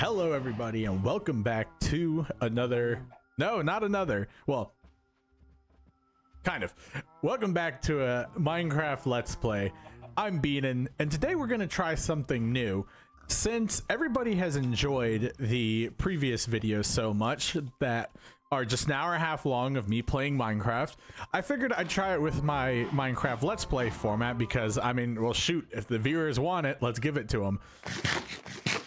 Hello, everybody, and welcome back to another. No, not another. Well, kind of. Welcome back to a Minecraft Let's Play. I'm Beanin, and today we're going to try something new. Since everybody has enjoyed the previous videos so much that are just an hour and a half long of me playing Minecraft, I figured I'd try it with my Minecraft Let's Play format because, I mean, well, shoot, if the viewers want it, let's give it to them.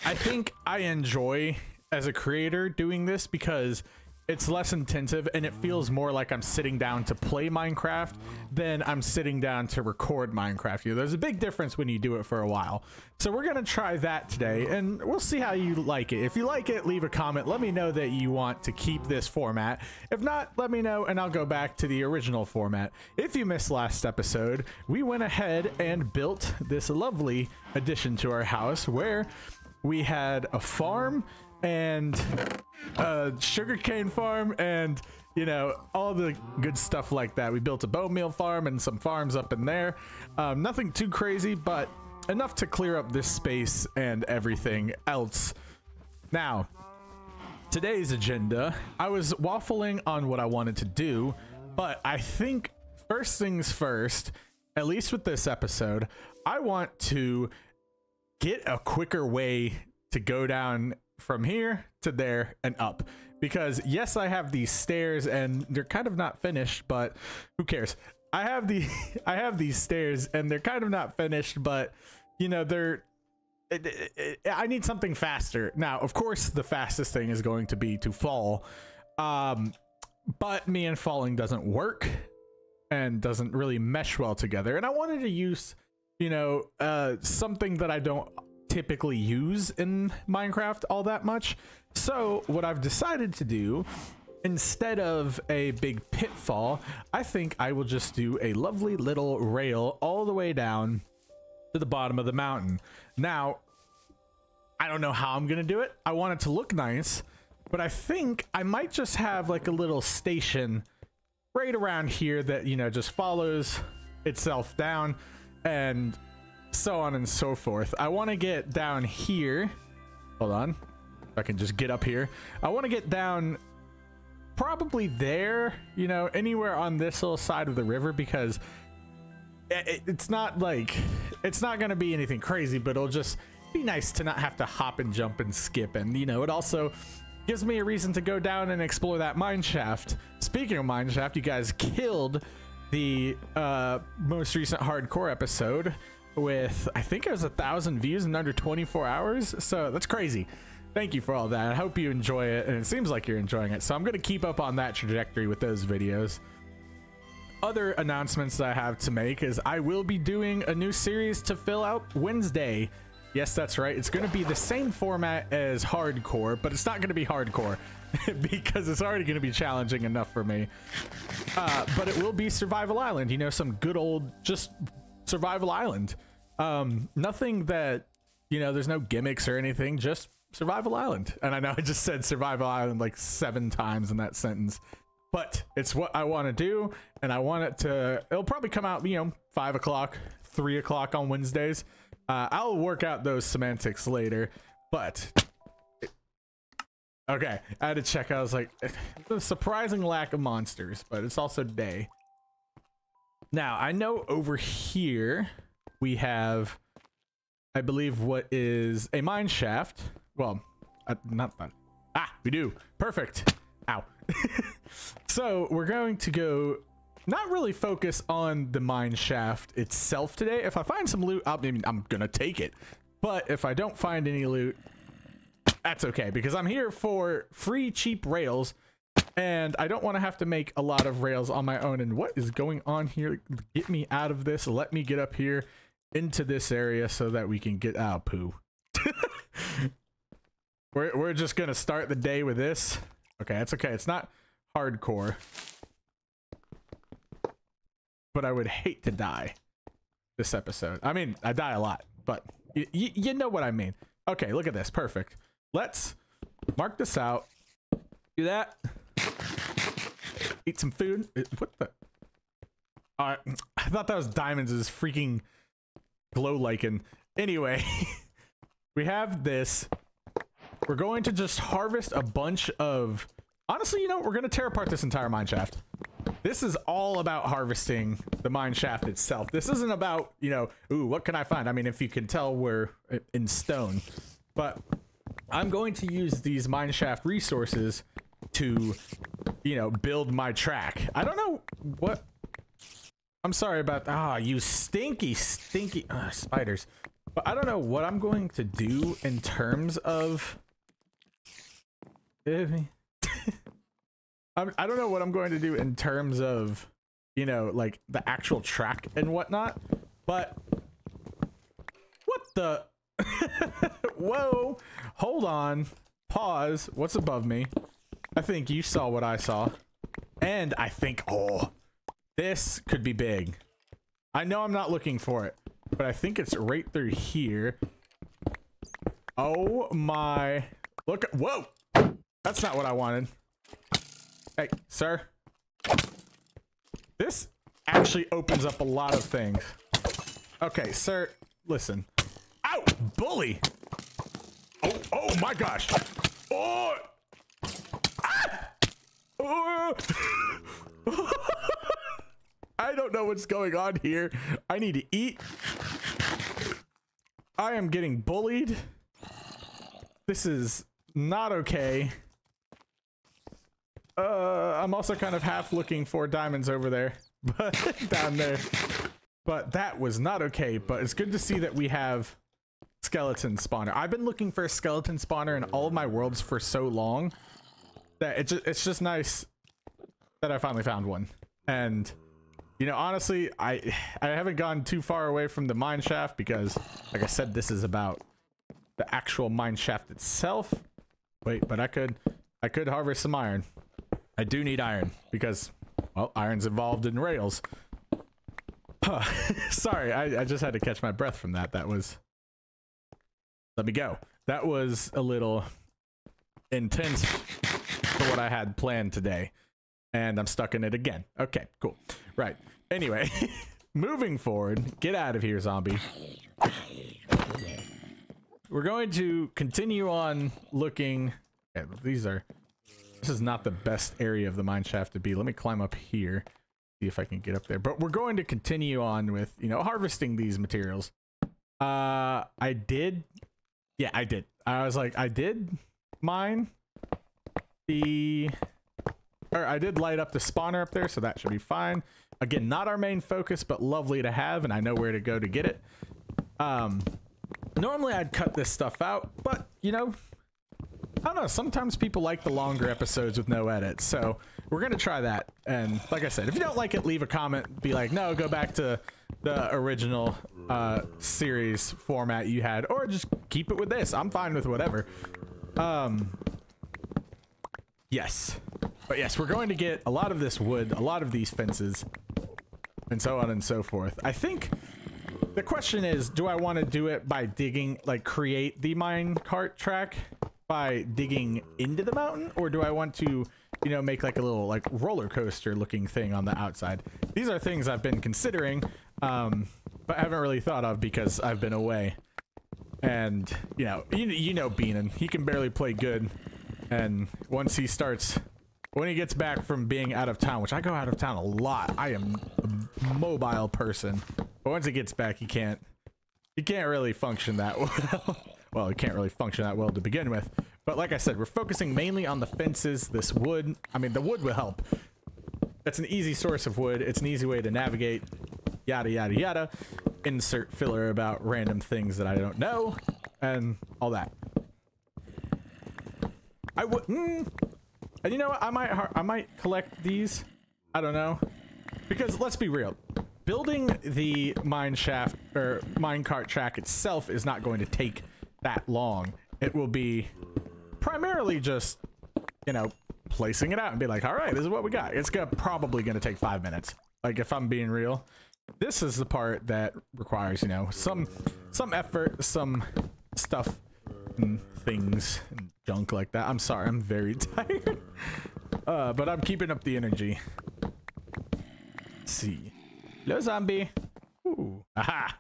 I think I enjoy as a creator doing this because it's less intensive and it feels more like I'm sitting down to play Minecraft than I'm sitting down to record Minecraft. You there's a big difference when you do it for a while. So we're gonna try that today and we'll see how you like it. If you like it, leave a comment. Let me know that you want to keep this format. If not, let me know and I'll go back to the original format. If you missed last episode, we went ahead and built this lovely addition to our house where we had a farm and a sugarcane farm and you know all the good stuff like that. We built a bone meal farm and some farms up in there. Um, nothing too crazy but enough to clear up this space and everything else. Now today's agenda i was waffling on what i wanted to do but i think first things first at least with this episode i want to get a quicker way to go down from here to there and up. Because yes i have these stairs and they're kind of not finished but who cares? I have the i have these stairs and they're kind of not finished but you know they're it, it, it, i need something faster. Now of course the fastest thing is going to be to fall. Um but me and falling doesn't work and doesn't really mesh well together. And i wanted to use you know uh something that i don't typically use in minecraft all that much. So what i've decided to do instead of a big pitfall i think i will just do a lovely little rail all the way down to the bottom of the mountain. Now i don't know how i'm gonna do it. I want it to look nice but i think i might just have like a little station right around here that you know just follows itself down and so on and so forth. I want to get down here. Hold on. I can just get up here. I want to get down probably there you know anywhere on this little side of the river because it, it's not like it's not going to be anything crazy but it'll just be nice to not have to hop and jump and skip. And you know it also gives me a reason to go down and explore that mine shaft speaking of mine shaft you guys killed the uh, most recent hardcore episode with I think it was a thousand views in under 24 hours. So that's crazy. Thank you for all that. I hope you enjoy it, and it seems like you're enjoying it. So I'm going to keep up on that trajectory with those videos. Other announcements I have to make is I will be doing a new series to fill out Wednesday. Yes, that's right. It's going to be the same format as hardcore, but it's not going to be hardcore because it's already going to be challenging enough for me. Uh, but it will be Survival Island. You know, some good old just survival island um nothing that you know there's no gimmicks or anything just survival island and i know i just said survival island like seven times in that sentence but it's what i want to do and i want it to it'll probably come out you know five o'clock three o'clock on wednesdays uh, i'll work out those semantics later but okay i had to check i was like a surprising lack of monsters but it's also day now, I know over here we have, I believe, what is a mine shaft. Well, uh, not that. Ah, we do. Perfect. Ow. so we're going to go not really focus on the mine shaft itself today. If I find some loot, I mean, I'm to take it. But if I don't find any loot, that's okay because I'm here for free, cheap rails and I don't want to have to make a lot of rails on my own. And what is going on here? Get me out of this. Let me get up here into this area so that we can get out. Poo. we're, we're just going to start the day with this. Okay, that's okay. It's not hardcore. But I would hate to die this episode. I mean, I die a lot, but you know what I mean. Okay, look at this. Perfect. Let's mark this out. Do that eat some food. Uh, what the? Uh, I thought that was diamonds. Is freaking glow lichen. Anyway, we have this. we're going to just harvest a bunch of honestly you know we're going to tear apart this entire mine shaft this is all about harvesting the mine shaft itself. This isn't about you know ooh what can i find? I mean if you can tell we're in stone. But i'm going to use these mine shaft resources to you know build my track. I don't know what i'm sorry about ah you stinky stinky uh, spiders. But i don't know what i'm going to do in terms of I'm, I don't know what I'm going to do in terms of, you know, like the actual track and whatnot, but what the? Whoa, hold on, pause. What's above me? I think you saw what I saw. And I think, oh, this could be big. I know I'm not looking for it, but I think it's right through here. Oh my, look, whoa. That's not what I wanted. Hey, sir. This actually opens up a lot of things. Okay, sir, listen. Ow! Bully! Oh, oh my gosh! Oh! Ah! Oh! I don't know what's going on here. I need to eat. I am getting bullied. This is not okay. Uh, I'm also kind of half looking for diamonds over there, but down there. But that was not okay. But it's good to see that we have skeleton spawner. I've been looking for a skeleton spawner in all of my worlds for so long that it's just, it's just nice that I finally found one. And you know, honestly, I I haven't gone too far away from the mine shaft because, like I said, this is about the actual mine shaft itself. Wait, but I could I could harvest some iron. I do need iron because, well, iron's involved in rails. Huh. Sorry, I, I just had to catch my breath from that. That was... Let me go. That was a little intense for what I had planned today. And I'm stuck in it again. Okay, cool. Right. Anyway, moving forward. Get out of here, zombie. We're going to continue on looking... Okay, these are this is not the best area of the mine shaft to be. Let me climb up here, see if I can get up there. But we're going to continue on with, you know, harvesting these materials. Uh, I did. Yeah, I did. I was like, I did mine the, or I did light up the spawner up there, so that should be fine. Again, not our main focus, but lovely to have, and I know where to go to get it. Um, normally I'd cut this stuff out, but you know, I don't know. Sometimes people like the longer episodes with no edits, so we're gonna try that. And like I said, if you don't like it, leave a comment. Be like, no, go back to the original uh, series format you had, or just keep it with this. I'm fine with whatever. Um, yes, but yes, we're going to get a lot of this wood, a lot of these fences, and so on and so forth. I think the question is, do I want to do it by digging, like create the mine cart track? By digging into the mountain or do I want to, you know, make like a little like roller coaster looking thing on the outside? These are things I've been considering, um, but I haven't really thought of because I've been away. And, you know, you, you know Beanin, he can barely play good. And once he starts, when he gets back from being out of town, which I go out of town a lot, I am a mobile person. But once he gets back, he can't, he can't really function that well well, it can't really function that well to begin with. But like I said, we're focusing mainly on the fences, this wood. I mean, the wood will help. It's an easy source of wood. It's an easy way to navigate, yada, yada, yada. Insert filler about random things that I don't know, and all that. I would, mm, and you know what? I might, I might collect these. I don't know, because let's be real building the mine shaft or mine cart track itself is not going to take that long. It will be primarily just, you know, placing it out and be like, all right, this is what we got. It's gonna, probably going to take five minutes. Like, if I'm being real, this is the part that requires, you know, some, some effort, some stuff and things and junk like that. I'm sorry, I'm very tired. Uh, but I'm keeping up the energy. Let's see. Hello, zombie. Ooh. Aha!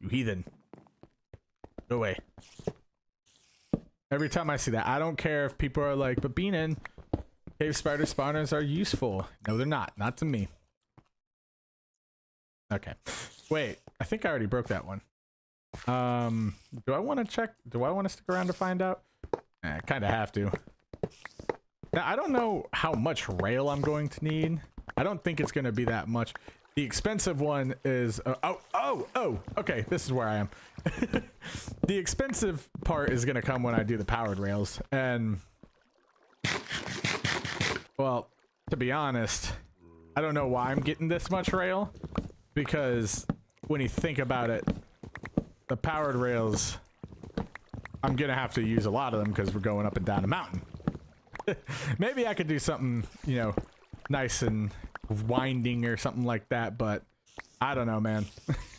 You heathen. Go away. Every time I see that, I don't care if people are like, but Beanin cave spider spawners are useful. No, they're not. Not to me. Okay. Wait, I think I already broke that one. Um, do I want to check? Do I want to stick around to find out? Eh, I kind of have to. Now, I don't know how much rail I'm going to need. I don't think it's going to be that much. The expensive one is... Uh, oh, oh, oh, okay, this is where I am. the expensive part is going to come when I do the powered rails. And, well, to be honest, I don't know why I'm getting this much rail. Because when you think about it, the powered rails, I'm going to have to use a lot of them because we're going up and down a mountain. Maybe I could do something, you know, nice and winding or something like that, but I don't know, man.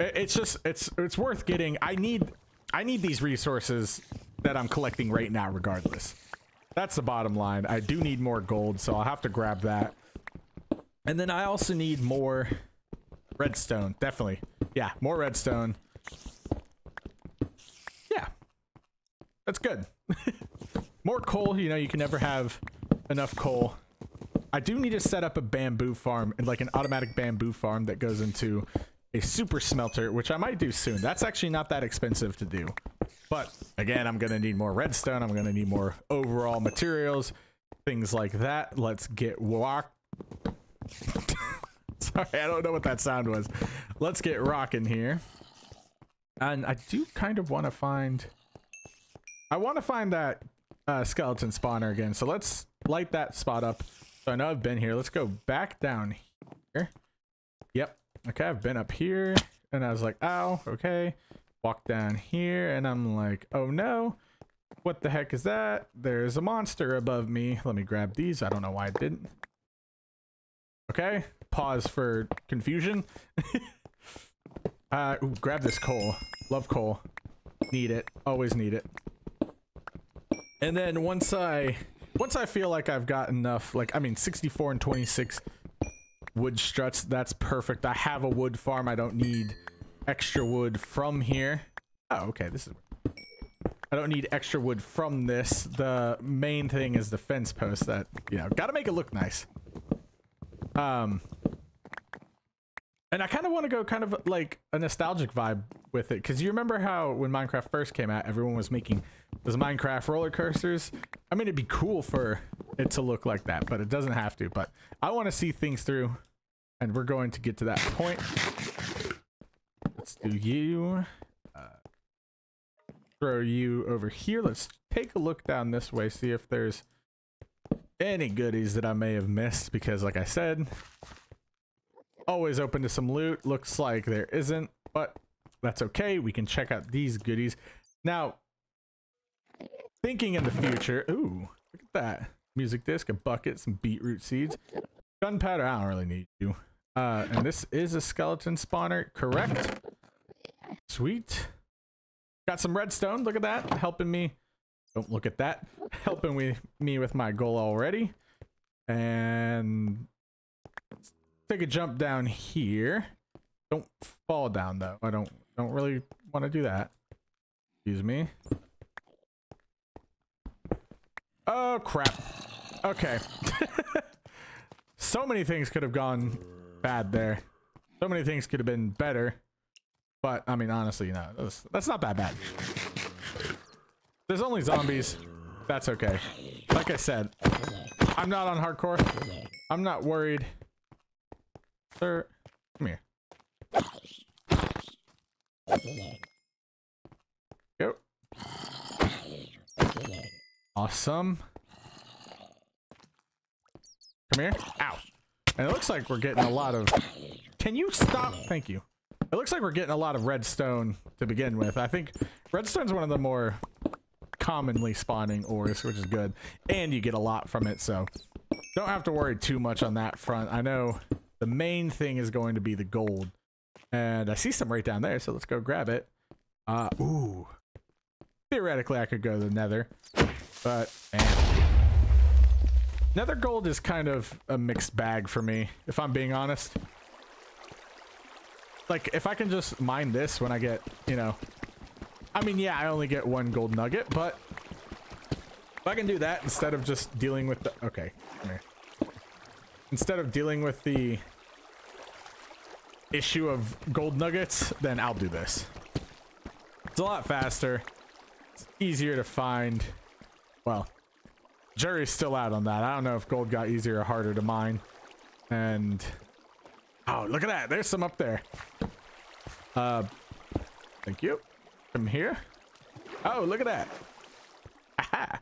it's just it's it's worth getting. I need I need these resources that I'm collecting right now regardless. That's the bottom line. I do need more gold, so I'll have to grab that. And then I also need more redstone. Definitely. Yeah, more redstone. Yeah. That's good. more coal, you know, you can never have enough coal. I do need to set up a bamboo farm and like an automatic bamboo farm that goes into a super smelter, which I might do soon. That's actually not that expensive to do. But again, I'm going to need more redstone. I'm going to need more overall materials, things like that. Let's get walk. Sorry, I don't know what that sound was. Let's get rocking here. And I do kind of want to find... I want to find that uh, skeleton spawner again. So let's light that spot up. So I know I've been here. Let's go back down here. Okay, I've been up here. And I was like, ow, okay. Walk down here, and I'm like, oh no. What the heck is that? There's a monster above me. Let me grab these. I don't know why I didn't. Okay. Pause for confusion. uh, ooh, grab this coal. Love coal. Need it. Always need it. And then once I once I feel like I've got enough, like, I mean, 64 and 26 wood struts, that's perfect. I have a wood farm. I don't need extra wood from here. Oh, okay. This is... I don't need extra wood from this. The main thing is the fence post that, you know, gotta make it look nice. Um, and I kind of want to go kind of like a nostalgic vibe with it. Because you remember how when Minecraft first came out, everyone was making those Minecraft roller coasters. I mean, it'd be cool for it to look like that, but it doesn't have to. But I want to see things through. And we're going to get to that point. Let's do you. Uh, throw you over here. Let's take a look down this way, see if there's any goodies that I may have missed. Because like I said, always open to some loot. Looks like there isn't, but that's okay. We can check out these goodies. Now, thinking in the future, ooh, look at that. Music disc, a bucket, some beetroot seeds. Gunpowder, I don't really need you. Uh, and this is a skeleton spawner, correct? Sweet. Got some redstone, look at that, helping me. Don't look at that. Helping me, me with my goal already. And take a jump down here. Don't fall down though. I don't don't really want to do that. Excuse me. Oh crap. Okay. so many things could have gone bad there. So many things could have been better. But I mean honestly, you know, that's, that's not that bad. There's only zombies. That's okay. Like I said, I'm not on hardcore. I'm not worried. Sir, come here. Go. Awesome. Come here. Ow. And it looks like we're getting a lot of... Can you stop? Thank you. It looks like we're getting a lot of redstone to begin with. I think redstone's one of the more commonly spawning ores, which is good. And you get a lot from it, so don't have to worry too much on that front. I know the main thing is going to be the gold. And I see some right down there, so let's go grab it. Uh, ooh. Theoretically, I could go to the nether. But, man. Nether gold is kind of a mixed bag for me, if I'm being honest. Like, if I can just mine this when I get, you know, I mean, yeah, I only get one gold nugget, but if I can do that instead of just dealing with the... Okay, Instead of dealing with the issue of gold nuggets, then I'll do this. It's a lot faster. It's easier to find. Well, jury's still out on that. I don't know if gold got easier or harder to mine. And... Oh, look at that. There's some up there. Uh, thank you. From here. Oh, look at that. Aha.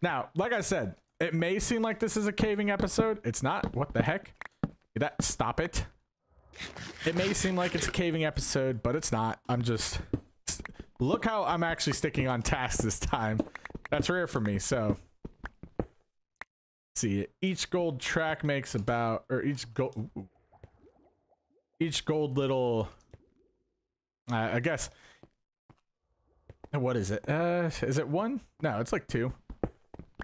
Now, like I said, it may seem like this is a caving episode. It's not. What the heck? Did That stop it. It may seem like it's a caving episode, but it's not. I'm just look how I'm actually sticking on task this time. That's rare for me. So see each gold track makes about or each gold each gold little uh, I guess what is it? Uh, is it one? No, it's like two.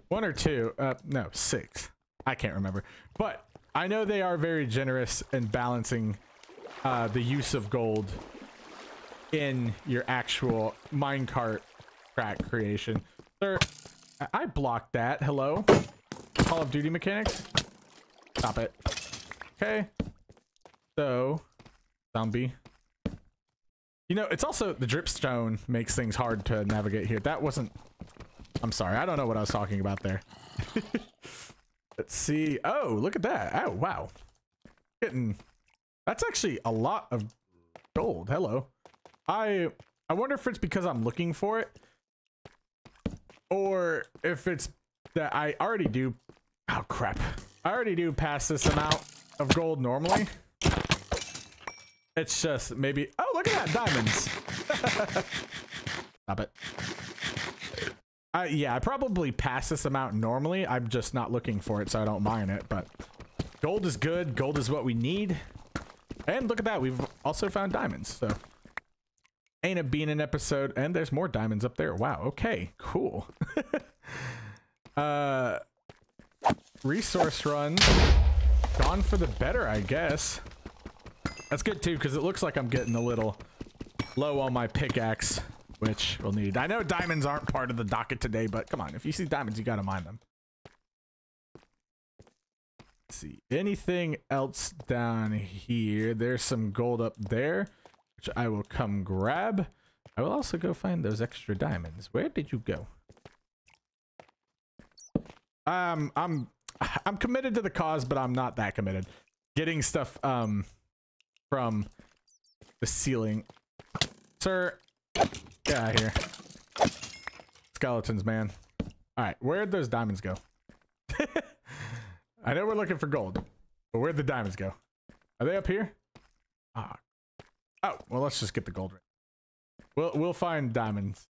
One or two. Uh, no, six. I can't remember. But I know they are very generous in balancing uh, the use of gold in your actual minecart track creation. Sir, I blocked that. Hello? Call of Duty mechanics? Stop it. Okay. So, zombie. You know, it's also the dripstone makes things hard to navigate here. That wasn't... I'm sorry. I don't know what I was talking about there. Let's see. Oh, look at that. Oh, wow. Getting... That's actually a lot of gold. Hello. I I wonder if it's because I'm looking for it. Or if it's that I already do... Oh, crap. I already do pass this amount of gold normally. It's just maybe... Oh, look at that. Diamonds. Stop it. Uh, yeah, I probably pass this amount normally. I'm just not looking for it, so I don't mine it. But gold is good. Gold is what we need. And look at that. We've also found diamonds. So ain't it being an episode. And there's more diamonds up there. Wow. Okay. Cool. uh, resource run. Gone for the better, I guess. That's good too, because it looks like I'm getting a little low on my pickaxe, which we'll need. I know diamonds aren't part of the docket today, but come on. If you see diamonds, you got to mine them. Let's see. Anything else down here? There's some gold up there, which I will come grab. I will also go find those extra diamonds. Where did you go? Um, I'm I'm committed to the cause, but I'm not that committed. Getting stuff um from the ceiling. Sir, get out of here. Skeletons, man. All right, where'd those diamonds go? I know we're looking for gold, but where'd the diamonds go? Are they up here? Ah. Oh, well, let's just get the gold. We'll we'll find diamonds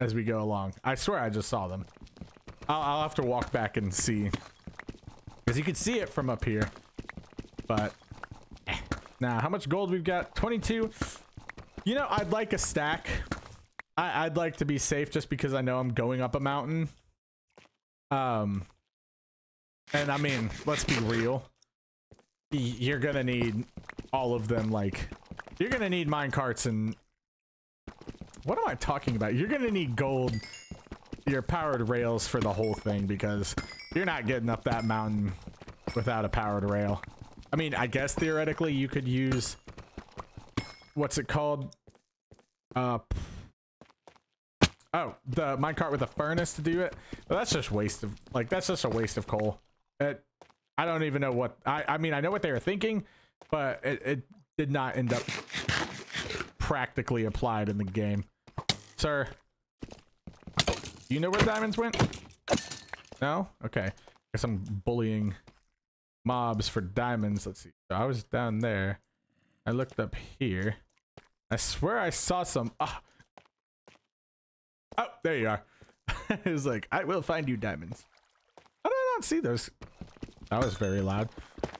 as we go along. I swear I just saw them. I'll, I'll have to walk back and see. Because you can see it from up here. But, eh. Now, how much gold we've got? 22. You know, I'd like a stack. I, I'd like to be safe just because I know I'm going up a mountain. Um, and I mean, let's be real. You're gonna need all of them, like, you're gonna need mine carts and... What am I talking about? You're gonna need gold, your powered rails for the whole thing because you're not getting up that mountain without a powered rail. I mean, I guess theoretically you could use... What's it called? Uh... Oh, the minecart with a furnace to do it? But that's just waste of... Like, that's just a waste of coal. It, I don't even know what I I mean I know what they were thinking, but it, it did not end up practically applied in the game. Sir, you know where diamonds went? No? Okay. Guess I'm bullying mobs for diamonds. Let's see. So I was down there. I looked up here. I swear I saw some. Oh, oh there you are. it was like, I will find you diamonds How did I not see those? That was very loud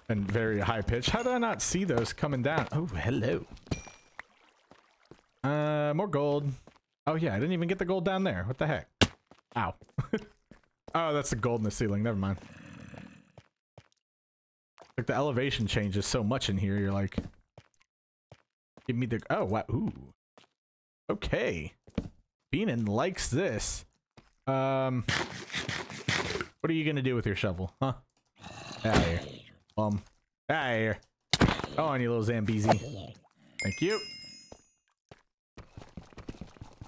and very high pitched. How did I not see those coming down? Oh, hello. Uh, more gold. Oh yeah, I didn't even get the gold down there. What the heck? Ow. oh, that's the gold in the ceiling. Never mind. Like the elevation changes so much in here. You're like, give me the. Oh wow. Ooh. Okay. Beanin likes this. Um, what are you gonna do with your shovel, huh? Out here. Um, out here. Oh, on you little Zambezi. Thank you.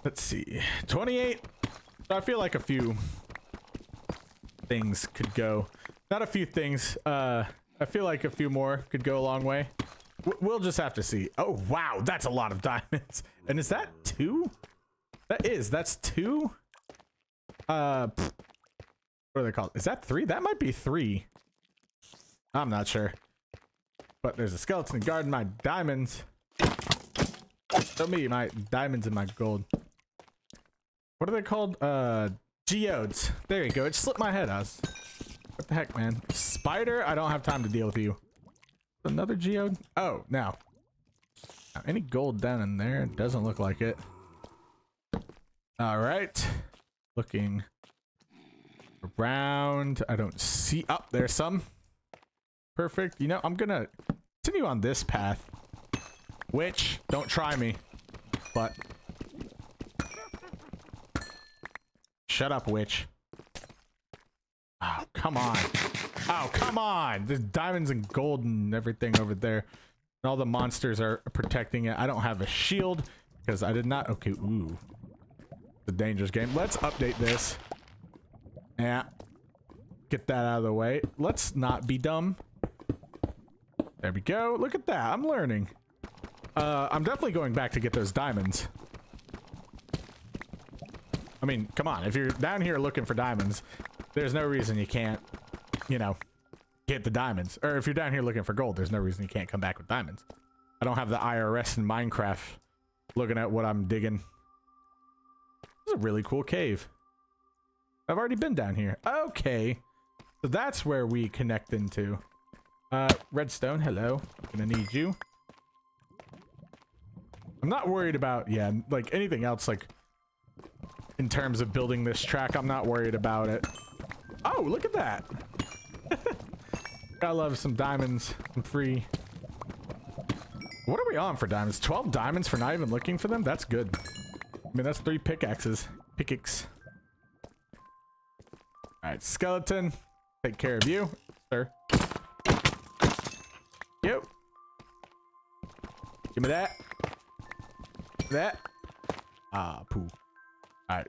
Let's see. 28. I feel like a few things could go. Not a few things. Uh, I feel like a few more could go a long way. We'll just have to see. Oh, wow. That's a lot of diamonds. And is that two? That is. That's two? Uh, what are they called? Is that three? That might be three. I'm not sure. But there's a skeleton guarding my diamonds. Show me my diamonds and my gold. What are they called? Uh, geodes. There you go. It slipped my head. Was... What the heck, man? Spider? I don't have time to deal with you. Another geode? Oh, now. Any gold down in there? Doesn't look like it. All right. Looking around. I don't see. Up oh, there's some. Perfect. You know, I'm gonna continue on this path. Which, don't try me. But. Shut up, witch. Oh, come on. Oh, come on. There's diamonds and gold and everything over there. And all the monsters are protecting it. I don't have a shield because I did not. Okay, ooh. A dangerous game. Let's update this. Yeah. Get that out of the way. Let's not be dumb. There we go. Look at that. I'm learning. Uh, I'm definitely going back to get those diamonds. I mean, come on. If you're down here looking for diamonds, there's no reason you can't, you know, get the diamonds. Or if you're down here looking for gold, there's no reason you can't come back with diamonds. I don't have the IRS in Minecraft looking at what I'm digging. This is a really cool cave. I've already been down here. Okay. So that's where we connect into. Uh, redstone, hello. I'm gonna need you. I'm not worried about, yeah, like anything else, like, in terms of building this track, I'm not worried about it. Oh, look at that. I love some diamonds. I'm free. What are we on for diamonds? 12 diamonds for not even looking for them? That's good. I mean, that's three pickaxes. Pickaxe. Alright, skeleton. Take care of you, sir. Yep. Give me that. That. Ah, poo. Alright.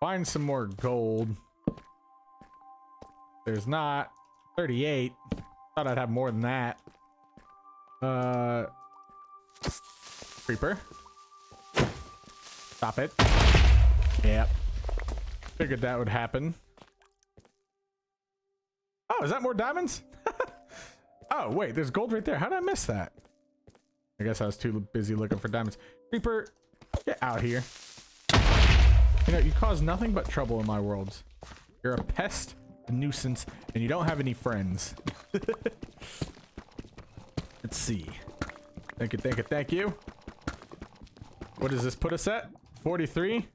Find some more gold. There's not. 38. Thought I'd have more than that. Uh. Creeper. Stop it. Yep. Figured that would happen. Oh, is that more diamonds? oh, wait, there's gold right there. How did I miss that? I guess I was too busy looking for diamonds. Creeper, get out here. You know, you cause nothing but trouble in my worlds. You're a pest, a nuisance, and you don't have any friends. Let's see. Thank you, thank you, thank you. What does this put us at? 43?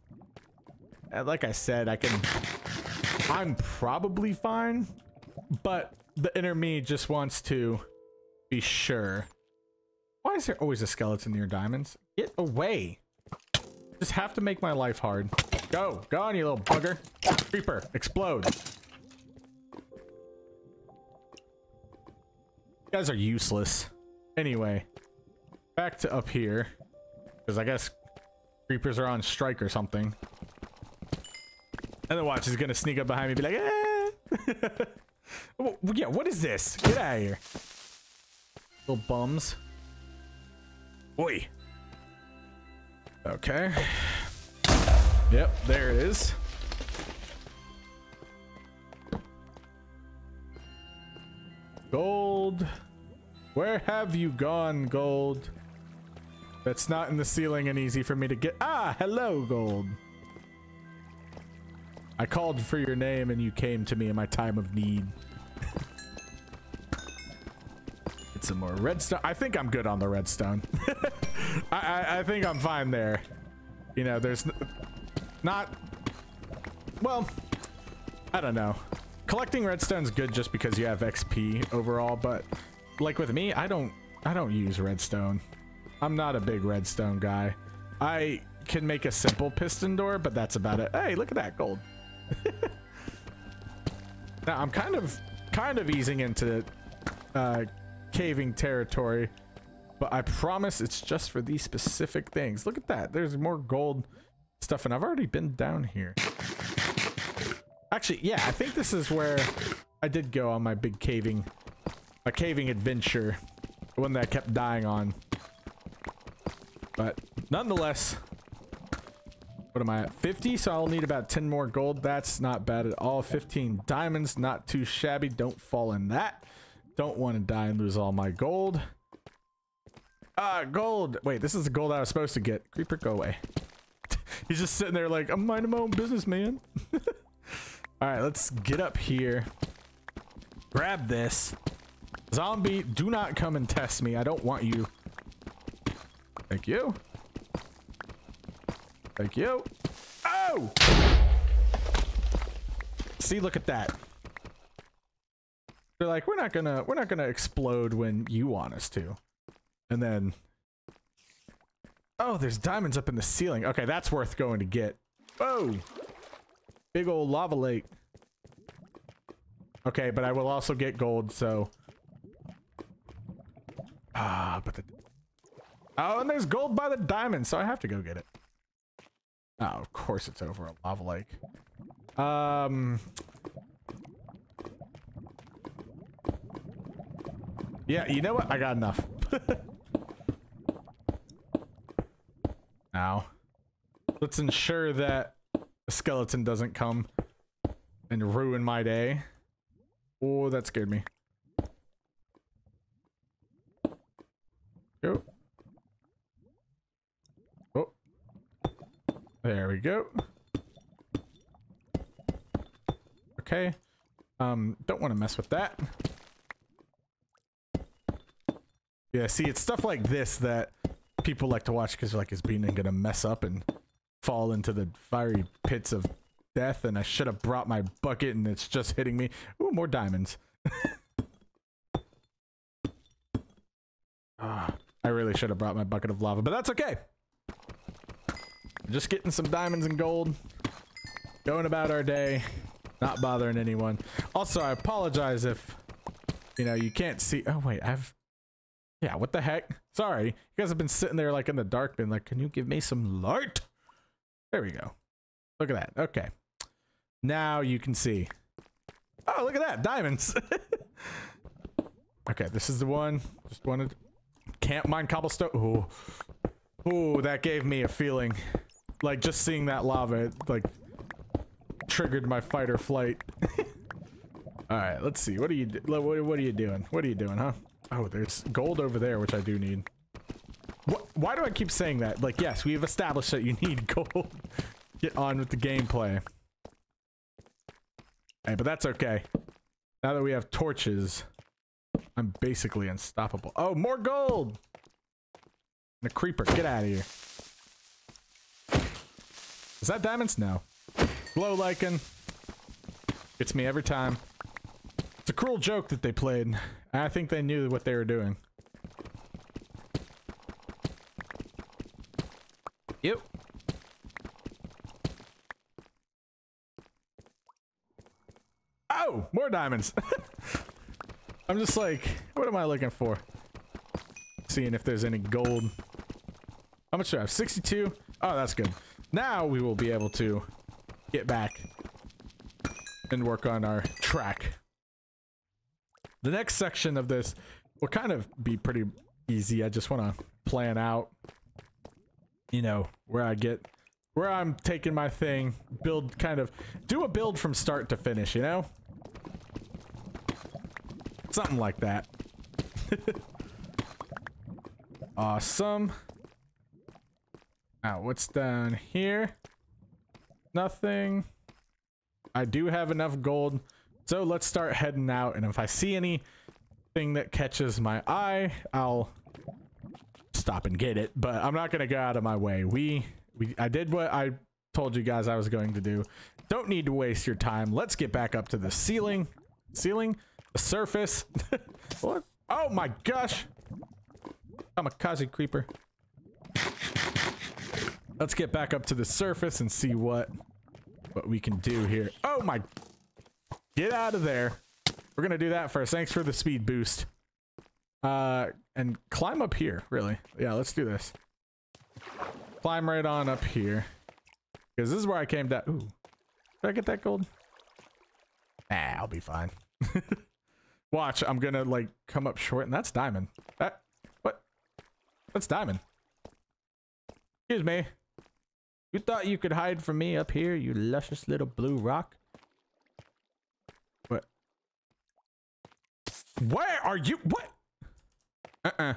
And uh, like I said, I can... I'm probably fine but the inner me just wants to be sure. Why is there always a skeleton near diamonds? Get away. Just have to make my life hard. Go. Go on, you little bugger. Creeper. Explode. You guys are useless. Anyway. Back to up here. Because I guess creepers are on strike or something. And the watch, is gonna sneak up behind me and be like, eh. Yeah, what is this? Get out of here. Little bums. Oi. Okay. Yep, there it is. Gold. Where have you gone, gold? That's not in the ceiling and easy for me to get. Ah, hello, gold. I called for your name and you came to me in my time of need. Get some more redstone. I think I'm good on the redstone. I, I, I, think I'm fine there. You know, there's not... Well, I don't know. Collecting redstone's good just because you have XP overall, but like with me, I don't I don't use redstone. I'm not a big redstone guy. I can make a simple piston door, but that's about it. Hey, look at that gold. now I'm kind of kind of easing into uh, caving territory, but I promise it's just for these specific things. Look at that. There's more gold stuff, and I've already been down here. Actually, yeah, I think this is where I did go on my big caving, a caving adventure, the one that I kept dying on. But nonetheless, what am I at? 50, so I'll need about 10 more gold. That's not bad at all. 15 diamonds, not too shabby. Don't fall in that. Don't want to die and lose all my gold. Ah, gold. Wait, this is the gold I was supposed to get. Creeper, go away. He's just sitting there like, I'm minding my own business, man. all right, let's get up here. Grab this. Zombie, do not come and test me. I don't want you. Thank you. Thank you. Oh! See, look at that. They're like, we're not gonna, we're not gonna explode when you want us to. And then, oh, there's diamonds up in the ceiling. Okay, that's worth going to get. Oh, big old lava lake. Okay, but I will also get gold, so. Ah, but the. Oh, and there's gold by the diamond, so I have to go get it. Oh, of course it's over a lava lake. Um. Yeah, you know what? I got enough. now, let's ensure that a skeleton doesn't come and ruin my day. Oh, that scared me. Go. Oh. There we go. Okay. Um, don't want to mess with that. Yeah, see, it's stuff like this that people like to watch because like, is Bean gonna mess up and fall into the fiery pits of death? And I should have brought my bucket and it's just hitting me. Ooh, more diamonds. ah, I really should have brought my bucket of lava, but that's okay. Just getting some diamonds and gold. Going about our day. Not bothering anyone. Also, I apologize if, you know, you can't see. Oh, wait, I've yeah, what the heck? Sorry. You guys have been sitting there like in the dark, been like, can you give me some light? There we go. Look at that. Okay. Now you can see. Oh, look at that. Diamonds. okay, this is the one. Just wanted. Can't mine cobblestone. Oh. Oh, that gave me a feeling. Like just seeing that lava, like triggered my fight or flight. All right, let's see. What are you? What are you doing? What are you doing, huh? Oh, there's gold over there, which I do need. What, why do I keep saying that? Like, yes, we've established that you need gold. Get on with the gameplay. Hey, but that's okay. Now that we have torches, I'm basically unstoppable. Oh, more gold! And a creeper, get out of here. Is that diamonds? No. Glow lichen. It's me every time. It's a cruel joke that they played. I think they knew what they were doing. Yep. Oh, more diamonds. I'm just like, what am I looking for? Seeing if there's any gold. How much do I have? 62? Oh, that's good. Now we will be able to get back and work on our track. The next section of this will kind of be pretty easy. I just want to plan out, you know, where I get, where I'm taking my thing, build kind of, do a build from start to finish, you know? Something like that. awesome. Now, what's down here? Nothing. I do have enough gold so let's start heading out, and if I see anything that catches my eye, I'll stop and get it. But I'm not gonna go out of my way. We, we, I did what I told you guys I was going to do. Don't need to waste your time. Let's get back up to the ceiling, ceiling, the surface. what? Oh my gosh! I'm a Kamikaze creeper. let's get back up to the surface and see what what we can do here. Oh my! Get out of there. We're gonna do that first. Thanks for the speed boost. Uh, and climb up here, really. Yeah, let's do this. Climb right on up here. Because this is where I came down. Ooh. Did I get that gold? Nah, I'll be fine. Watch, I'm gonna like come up short and that's diamond. That what? That's diamond. Excuse me. You thought you could hide from me up here, you luscious little blue rock? What? Where are you? What? Uh-uh.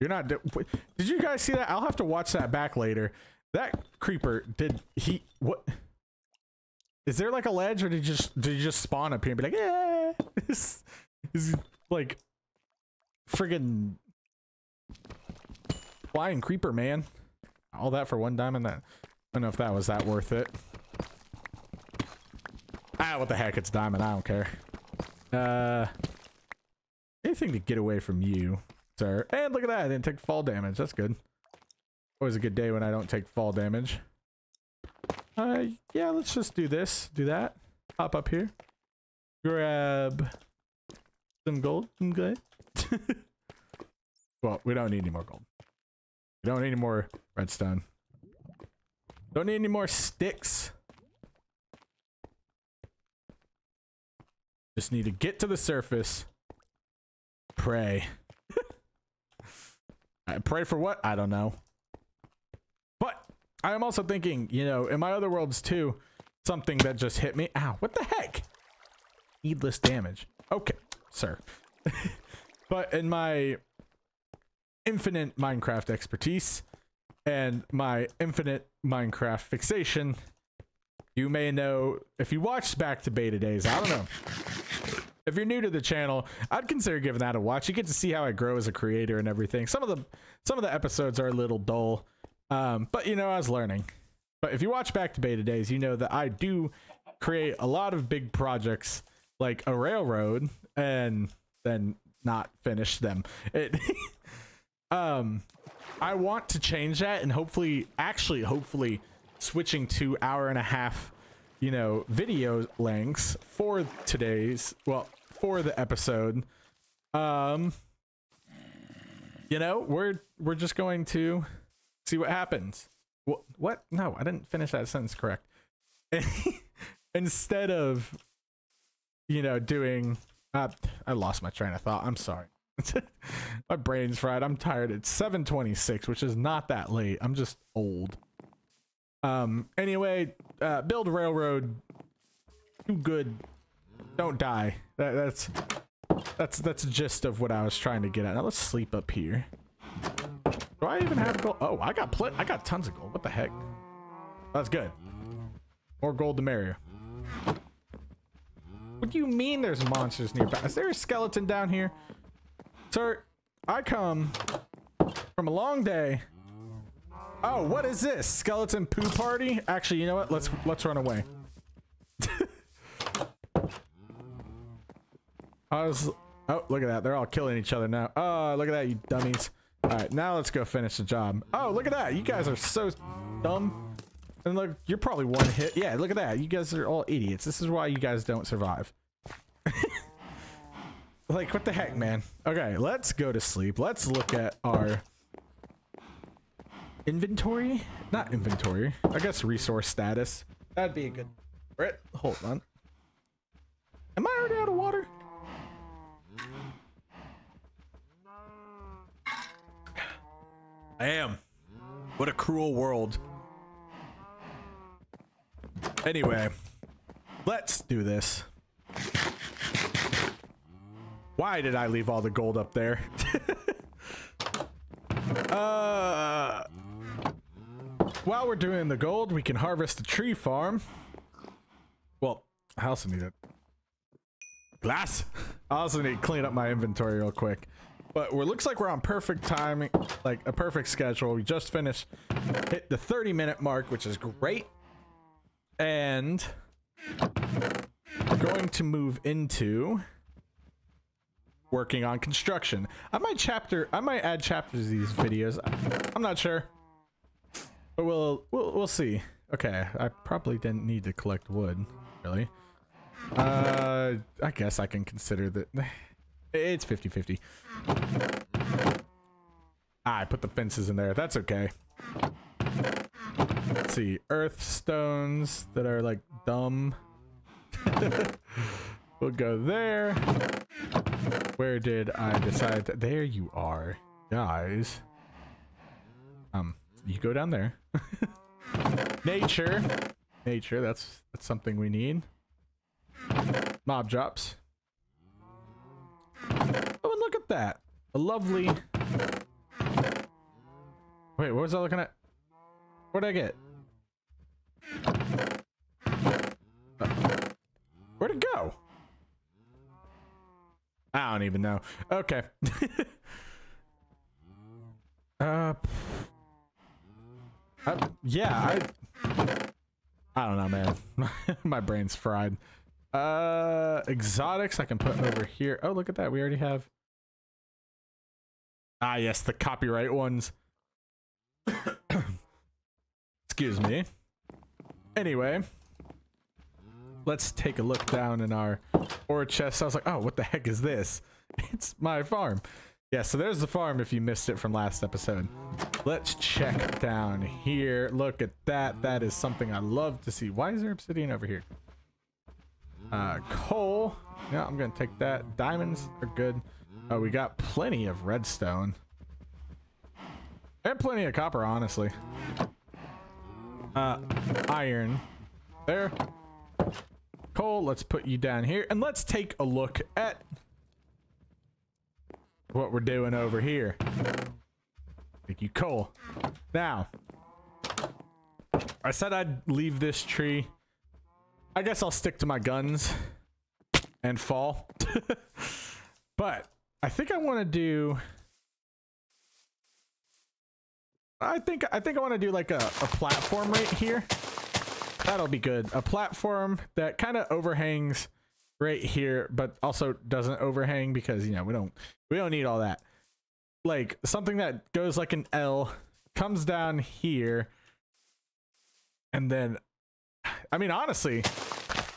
You're not. Did you guys see that? I'll have to watch that back later. That creeper did he what? Is there like a ledge, or did he just did he just spawn up here and be like, yeah? This Is like friggin' flying creeper, man. All that for one diamond. That I don't know if that was that worth it. Ah, what the heck? It's diamond. I don't care. Uh, anything to get away from you, sir. And look at that. I didn't take fall damage. That's good. Always a good day when I don't take fall damage. Uh, yeah, let's just do this. Do that. Hop up here. Grab some gold. Okay. well, we don't need any more gold. We don't need any more redstone. Don't need any more sticks. Just need to get to the surface. Pray. I pray for what? I don't know. But I am also thinking, you know, in my other worlds too, something that just hit me. Ow, what the heck? Needless damage. Okay, sir. but in my infinite Minecraft expertise and my infinite Minecraft fixation, you may know if you watched back to beta days, I don't know. If you're new to the channel, I'd consider giving that a watch. You get to see how I grow as a creator and everything. Some of the some of the episodes are a little dull um, but you know, I was learning. But if you watch back to beta days, you know that I do create a lot of big projects like a railroad and then not finish them. It um I want to change that and hopefully actually hopefully switching to hour and a half, you know, video lengths for today's well, for the episode. Um you know, we're we're just going to see what happens. What? What? No, I didn't finish that sentence correct. Instead of, you know, doing. Uh, I lost my train of thought. I'm sorry. my brain's fried. I'm tired. It's 7:26, which is not that late. I'm just old. Um. Anyway, uh, build railroad. Good. Don't die. That, that's that's that's the gist of what I was trying to get at. Now let's sleep up here. Do I even have gold? Oh, I got pl I got tons of gold. What the heck? That's good. More gold the merrier. What do you mean there's monsters nearby? Is there a skeleton down here? Sir, I come from a long day. Oh, what is this? Skeleton poo party? Actually, you know what? Let's let's run away. Oh, look at that. They're all killing each other now. Oh, look at that, you dummies. All right, now let's go finish the job. Oh, look at that. You guys are so dumb. And look, you're probably one hit. Yeah, look at that. You guys are all idiots. This is why you guys don't survive. like, what the heck, man? Okay, let's go to sleep. Let's look at our inventory. Not inventory. I guess resource status. That'd be a good... Hold on. Am I already out of water? I am. What a cruel world. Anyway, let's do this. Why did I leave all the gold up there? uh, while we're doing the gold, we can harvest the tree farm. Well, I also need it. Glass. I also need to clean up my inventory real quick. But it looks like we're on perfect timing, like a perfect schedule. We just finished, hit the 30 minute mark, which is great. And we're going to move into working on construction. I might chapter, I might add chapters to these videos. I'm not sure. But we'll we'll we'll see. Okay, I probably didn't need to collect wood, really. Uh, I guess I can consider that. It's 50-50. Ah, I put the fences in there. That's okay. Let's see. Earth stones that are like dumb. we'll go there. Where did I decide that? There you are, guys. Um, you go down there. Nature. Nature, that's that's something we need. Mob drops. Oh, and look at that. A lovely... Wait, what was I looking at? What did I get? Uh, where'd it go? I don't even know. Okay. uh, uh, yeah, I... I don't know, man. My brain's fried. Uh, exotics I can put over here. Oh, look at that. We already have. Ah, yes, the copyright ones. Excuse me. Anyway, let's take a look down in our ore chest. I was like, oh, what the heck is this? It's my farm. Yeah, so there's the farm if you missed it from last episode. Let's check down here. Look at that. That is something I love to see. Why is there obsidian over here? Uh, coal. Yeah, I'm going to take that. Diamonds are good. Oh, we got plenty of redstone. And plenty of copper, honestly. Uh, iron. There. Coal, let's put you down here. And let's take a look at what we're doing over here. Thank you, coal. Now, I said I'd leave this tree I guess I'll stick to my guns and fall. but I think I want to do I think I think I want to do like a, a platform right here. That'll be good. A platform that kind of overhangs right here, but also doesn't overhang because you know we don't we don't need all that. Like something that goes like an L, comes down here, and then I mean, honestly,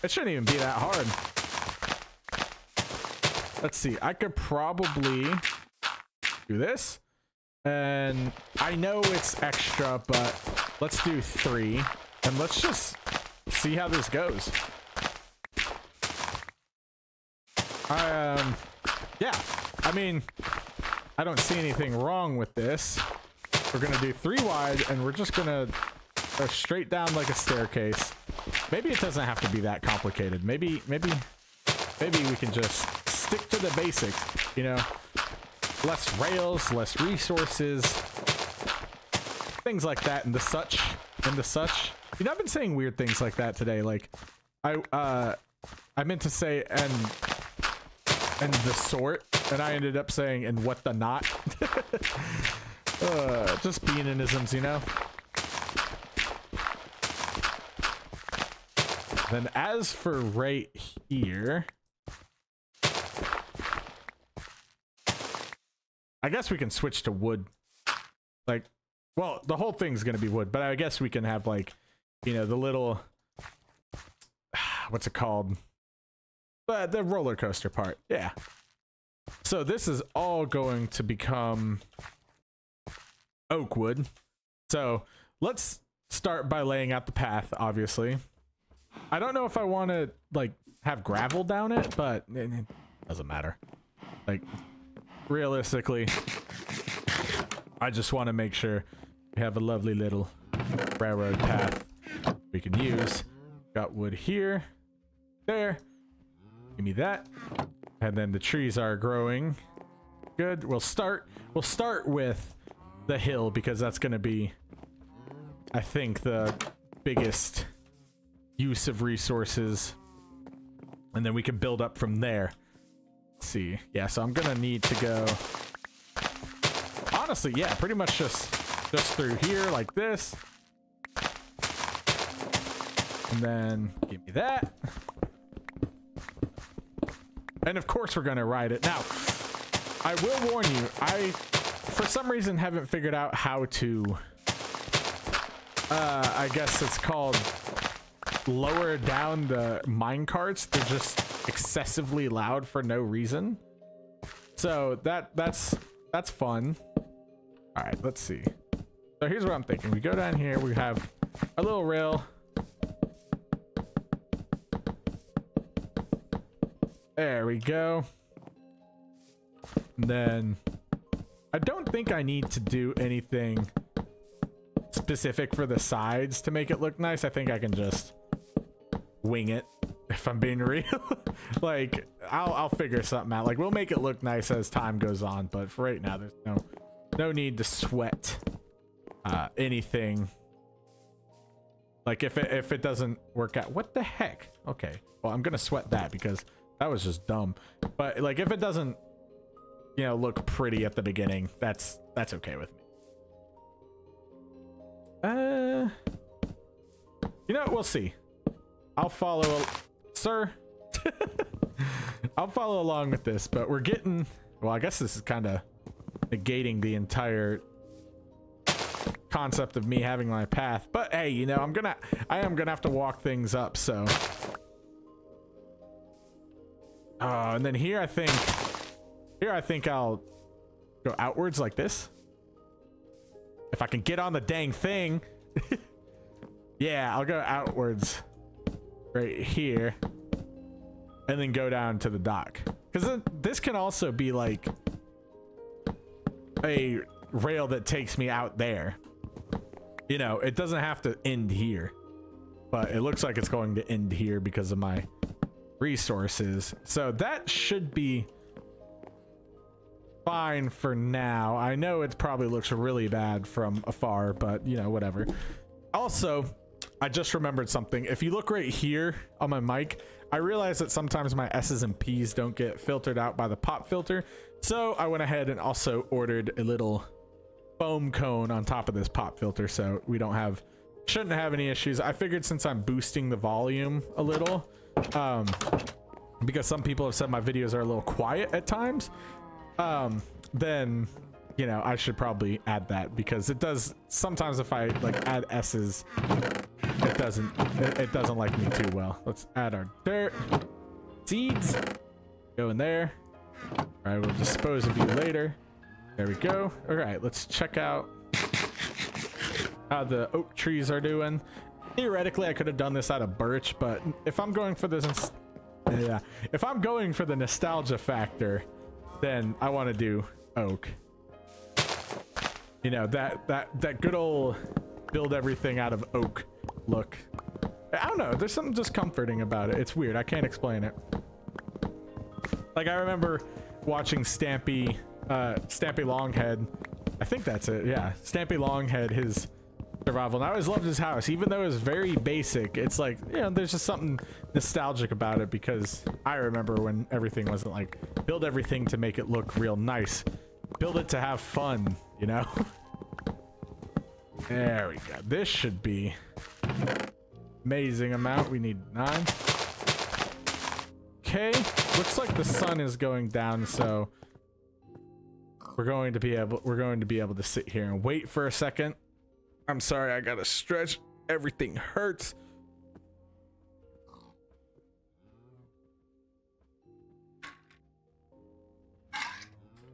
it shouldn't even be that hard. Let's see. I could probably do this. And I know it's extra, but let's do three. And let's just see how this goes. Um, yeah. I mean, I don't see anything wrong with this. We're going to do three wide, and we're just going to go straight down like a staircase. Maybe it doesn't have to be that complicated. Maybe, maybe, maybe we can just stick to the basics, you know? Less rails, less resources, things like that and the such, and the such. You know, I've been saying weird things like that today. Like, I, uh, I meant to say, and, and the sort, and I ended up saying, and what the not. uh, just beanisms, you know? Then as for right here... I guess we can switch to wood. Like, well, the whole thing's gonna be wood, but I guess we can have like, you know, the little... What's it called? But the roller coaster part, yeah. So this is all going to become oak wood. So let's start by laying out the path, obviously. I don't know if I want to like have gravel down it, but it, doesn't matter. Like realistically, I just want to make sure we have a lovely little railroad path we can use. Got wood here, there. Give me that. And then the trees are growing. Good. We'll start. We'll start with the hill because that's going to be, I think, the biggest use of resources. And then we can build up from there. Let's see. Yeah, so I'm gonna need to go... Honestly, yeah, pretty much just, just through here like this. And then give me that. And of course we're gonna ride it. Now, I will warn you, I, for some reason, haven't figured out how to uh, I guess it's called lower down the mine carts. They're just excessively loud for no reason. So that that's that's fun. All right, let's see. So here's what I'm thinking. We go down here. We have a little rail. There we go. And then I don't think I need to do anything specific for the sides to make it look nice. I think I can just wing it if I'm being real. like I'll I'll figure something out. Like we'll make it look nice as time goes on, but for right now there's no no need to sweat uh anything. Like if it if it doesn't work out. What the heck? Okay. Well, I'm to sweat that because that was just dumb. But like if it doesn't you know look pretty at the beginning, that's that's okay with me. Uh You know, we'll see. I'll follow sir. I'll follow along with this, but we're getting well, I guess this is kind of negating the entire concept of me having my path. But hey, you know, I'm gonna I am gonna have to walk things up, so uh, and then here I think here I think I'll go outwards like this. If I can get on the dang thing. yeah, I'll go outwards right here and then go down to the dock. Because this can also be like a rail that takes me out there. You know it doesn't have to end here but it looks like it's going to end here because of my resources. So that should be fine for now. I know it probably looks really bad from afar but you know whatever. Also I just remembered something. If you look right here on my mic, I realize that sometimes my S's and P's don't get filtered out by the pop filter. So I went ahead and also ordered a little foam cone on top of this pop filter so we don't have shouldn't have any issues. I figured since I'm boosting the volume a little, um, because some people have said my videos are a little quiet at times, um, then you know, I should probably add that because it does sometimes if I like add S's, it doesn't it, doesn't like me too well. Let's add our dirt. Seeds. Go in there. All right, we'll dispose of you later. There we go. All right, let's check out how the oak trees are doing. Theoretically, I could have done this out of birch, but if I'm going for this, yeah, if I'm going for the nostalgia factor, then I want to do oak you know that that that good old build everything out of oak look. I don't know there's something just comforting about it. It's weird i can't explain it. Like i remember watching stampy uh stampy longhead. I think that's it yeah. Stampy longhead his survival. And i always loved his house. Even though it was very basic it's like you know there's just something nostalgic about it because i remember when everything wasn't like build everything to make it look real nice. Build it to have fun you know? there we go. This should be amazing amount. We need nine. Okay, looks like the sun is going down, so we're going to be able we're going to be able to sit here and wait for a second. I'm sorry, I gotta stretch. Everything hurts.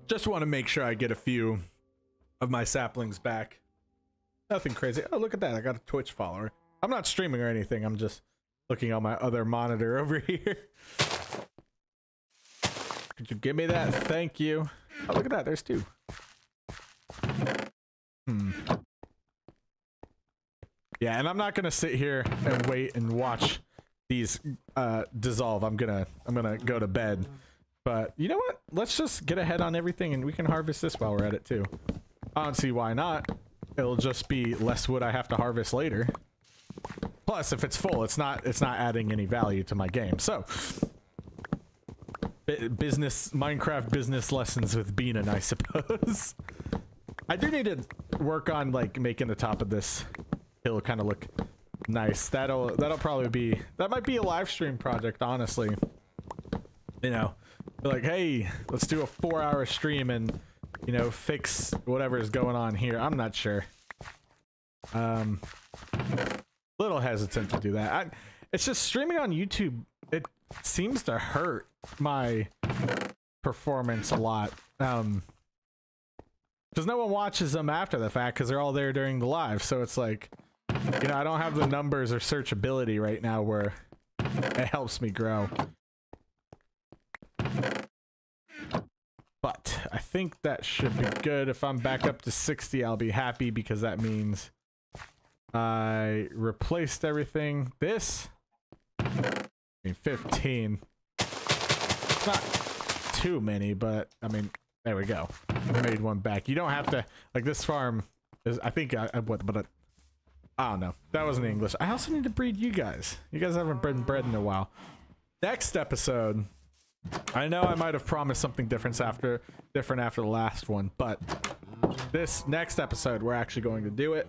Just want to make sure I get a few of my saplings back. Nothing crazy. Oh, look at that. I got a Twitch follower. I'm not streaming or anything. I'm just looking on my other monitor over here. Could you give me that? Thank you. Oh, look at that. There's two. Hmm. Yeah, and I'm not gonna sit here and wait and watch these uh, dissolve. I'm gonna I'm gonna go to bed. But you know what? Let's just get ahead on everything and we can harvest this while we're at it too. I don't see why not. It'll just be less wood I have to harvest later. Plus, if it's full, it's not it's not adding any value to my game. So, business Minecraft business lessons with Beanin, I suppose. I do need to work on like making the top of this hill kind of look nice. That'll that'll probably be that might be a live stream project, honestly. You know, like, hey, let's do a four-hour stream and you know, fix whatever is going on here. I'm not sure. Um, little hesitant to do that. I, it's just streaming on YouTube. It seems to hurt my performance a lot. Um, because no one watches them after the fact because they're all there during the live. So it's like, you know, I don't have the numbers or searchability right now where it helps me grow. But I think that should be good. If I'm back up to 60, I'll be happy because that means I replaced everything. This, I mean, 15. It's not too many, but I mean, there we go. I made one back. You don't have to, like this farm is, I think, I, I what, but uh, I don't know. That wasn't English. I also need to breed you guys. You guys haven't been bred in a while. Next episode, I know I might have promised something different after different after the last one, but this next episode we're actually going to do it.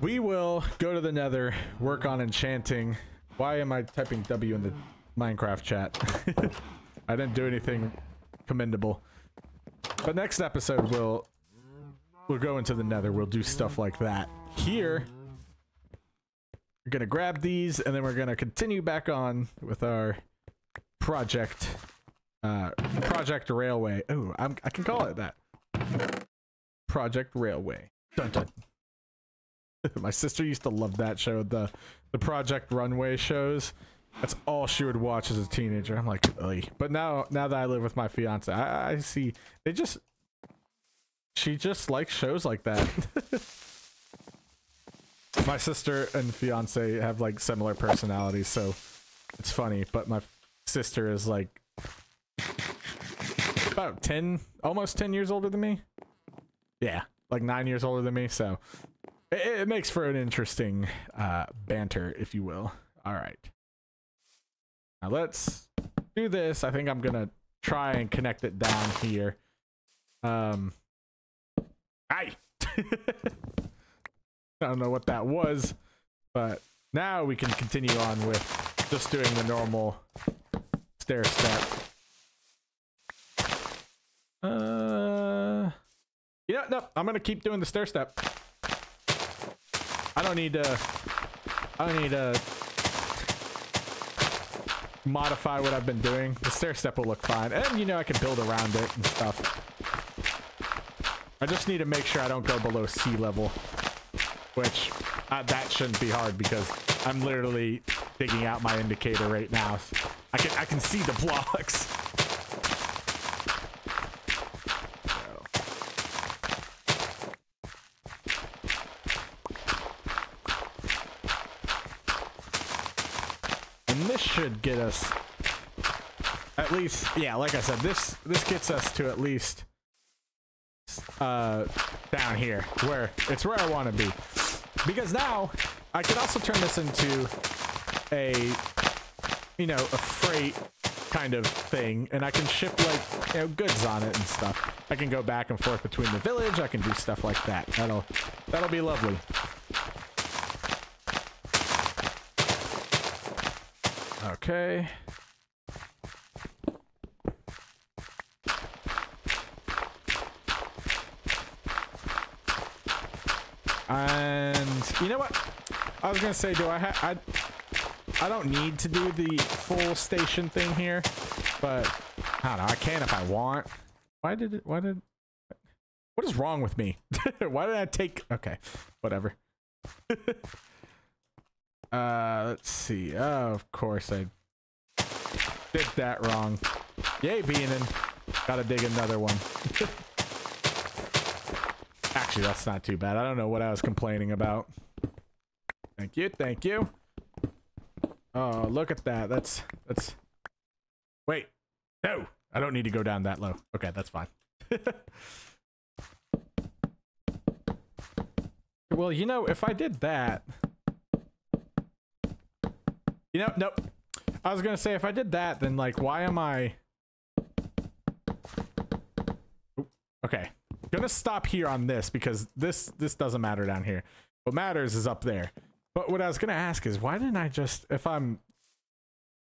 We will go to the nether, work on enchanting. Why am I typing W in the Minecraft chat? I didn't do anything commendable. But next episode we'll we'll go into the nether. We'll do stuff like that. Here we're gonna grab these and then we're gonna continue back on with our project uh project railway. Oh, I can call it that. Project Railway. Dun dun. My sister used to love that show, the the Project Runway shows. That's all she would watch as a teenager. I'm like, Ugh. but now now that I live with my fiance, I, I see they just she just likes shows like that. my sister and fiance have like similar personalities, so it's funny. But my sister is like about 10, almost 10 years older than me. Yeah, like nine years older than me. So it, it makes for an interesting uh, banter, if you will. All right. Now let's do this. I think I'm going to try and connect it down here. Um, I don't know what that was, but now we can continue on with just doing the normal stair step. Uh, yeah, no, I'm gonna keep doing the stair step. I don't need to. I don't need to modify what I've been doing. The stair step will look fine, and you know I can build around it and stuff. I just need to make sure I don't go below sea level, which uh, that shouldn't be hard because I'm literally digging out my indicator right now. I can I can see the blocks. And this should get us at least yeah, like I said, this this gets us to at least uh down here where it's where I want to be. Because now I could also turn this into a you know, a freight kind of thing and I can ship like you know goods on it and stuff. I can go back and forth between the village. I can do stuff like that. That'll that'll be lovely. Okay. And you know what? I was gonna say, do I have? I don't need to do the full station thing here, but I don't know. I can if I want. Why did it? Why did? What is wrong with me? why did I take? Okay, whatever. uh, let's see. Oh, of course I did that wrong. Yay, Beanin. Gotta dig another one. Actually, that's not too bad. I don't know what I was complaining about. Thank you, thank you. Oh, look at that. That's, that's... Wait. No! I don't need to go down that low. Okay, that's fine. well, you know, if I did that... You know, nope. I was gonna say, if I did that, then, like, why am I... Okay. Gonna stop here on this, because this, this doesn't matter down here. What matters is up there. But what I was gonna ask is, why didn't I just, if I'm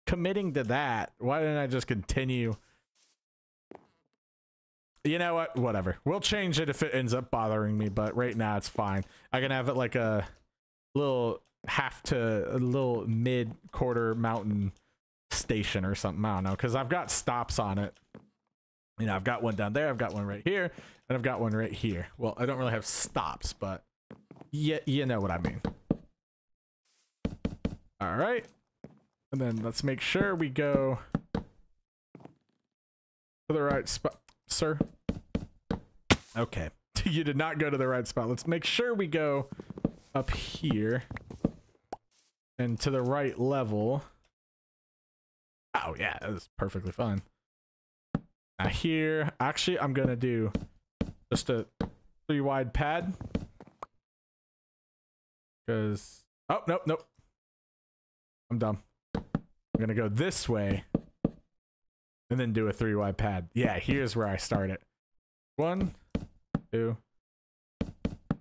committing to that, why didn't I just continue you know what? Whatever. We'll change it if it ends up bothering me, but right now it's fine. I can have it like a little half to a little mid quarter mountain station or something. I don't know, because I've got stops on it. You know, I've got one down there, I've got one right here, and I've got one right here. Well, I don't really have stops, but yeah, you know what I mean. All right. And then let's make sure we go to the right spot, sir. Okay. you did not go to the right spot. Let's make sure we go up here and to the right level. Oh, yeah, that was perfectly fine. Now here, actually, I'm going to do just a three wide pad. Because, oh, nope, nope. I'm dumb. I'm to go this way and then do a three wide pad. Yeah, here's where I start it. One, two,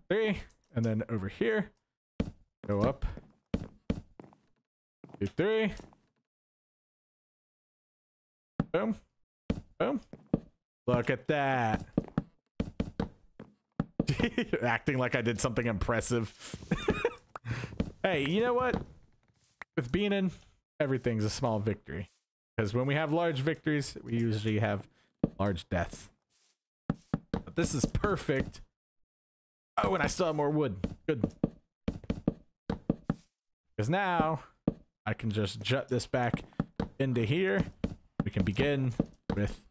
three, and then over here, go up, two, three, boom, boom. Look at that. Acting like I did something impressive. hey, you know what? With Beanin, everything's a small victory. Because when we have large victories, we usually have large deaths. But this is perfect. Oh, and I still have more wood. Good. Because now I can just jut this back into here. We can begin with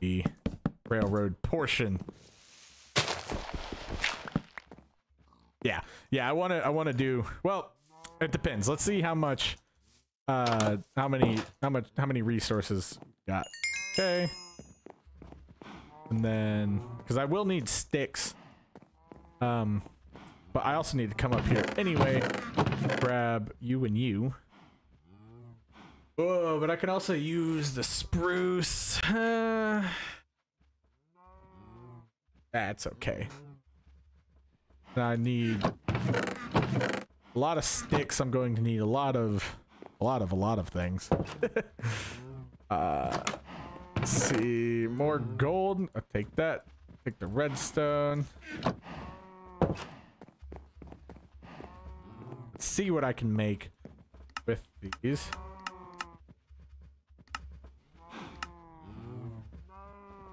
the railroad portion. Yeah, yeah, I want to, I want to do, well, it depends. Let's see how much, uh, how many, how much, how many resources got. Okay. And then, because I will need sticks. Um, but I also need to come up here anyway, grab you and you. Oh, but I can also use the spruce. That's okay. I need a lot of sticks. I'm going to need a lot of, a lot of, a lot of things. uh, let's see, more gold. I'll take that. Take the redstone. Let's see what I can make with these.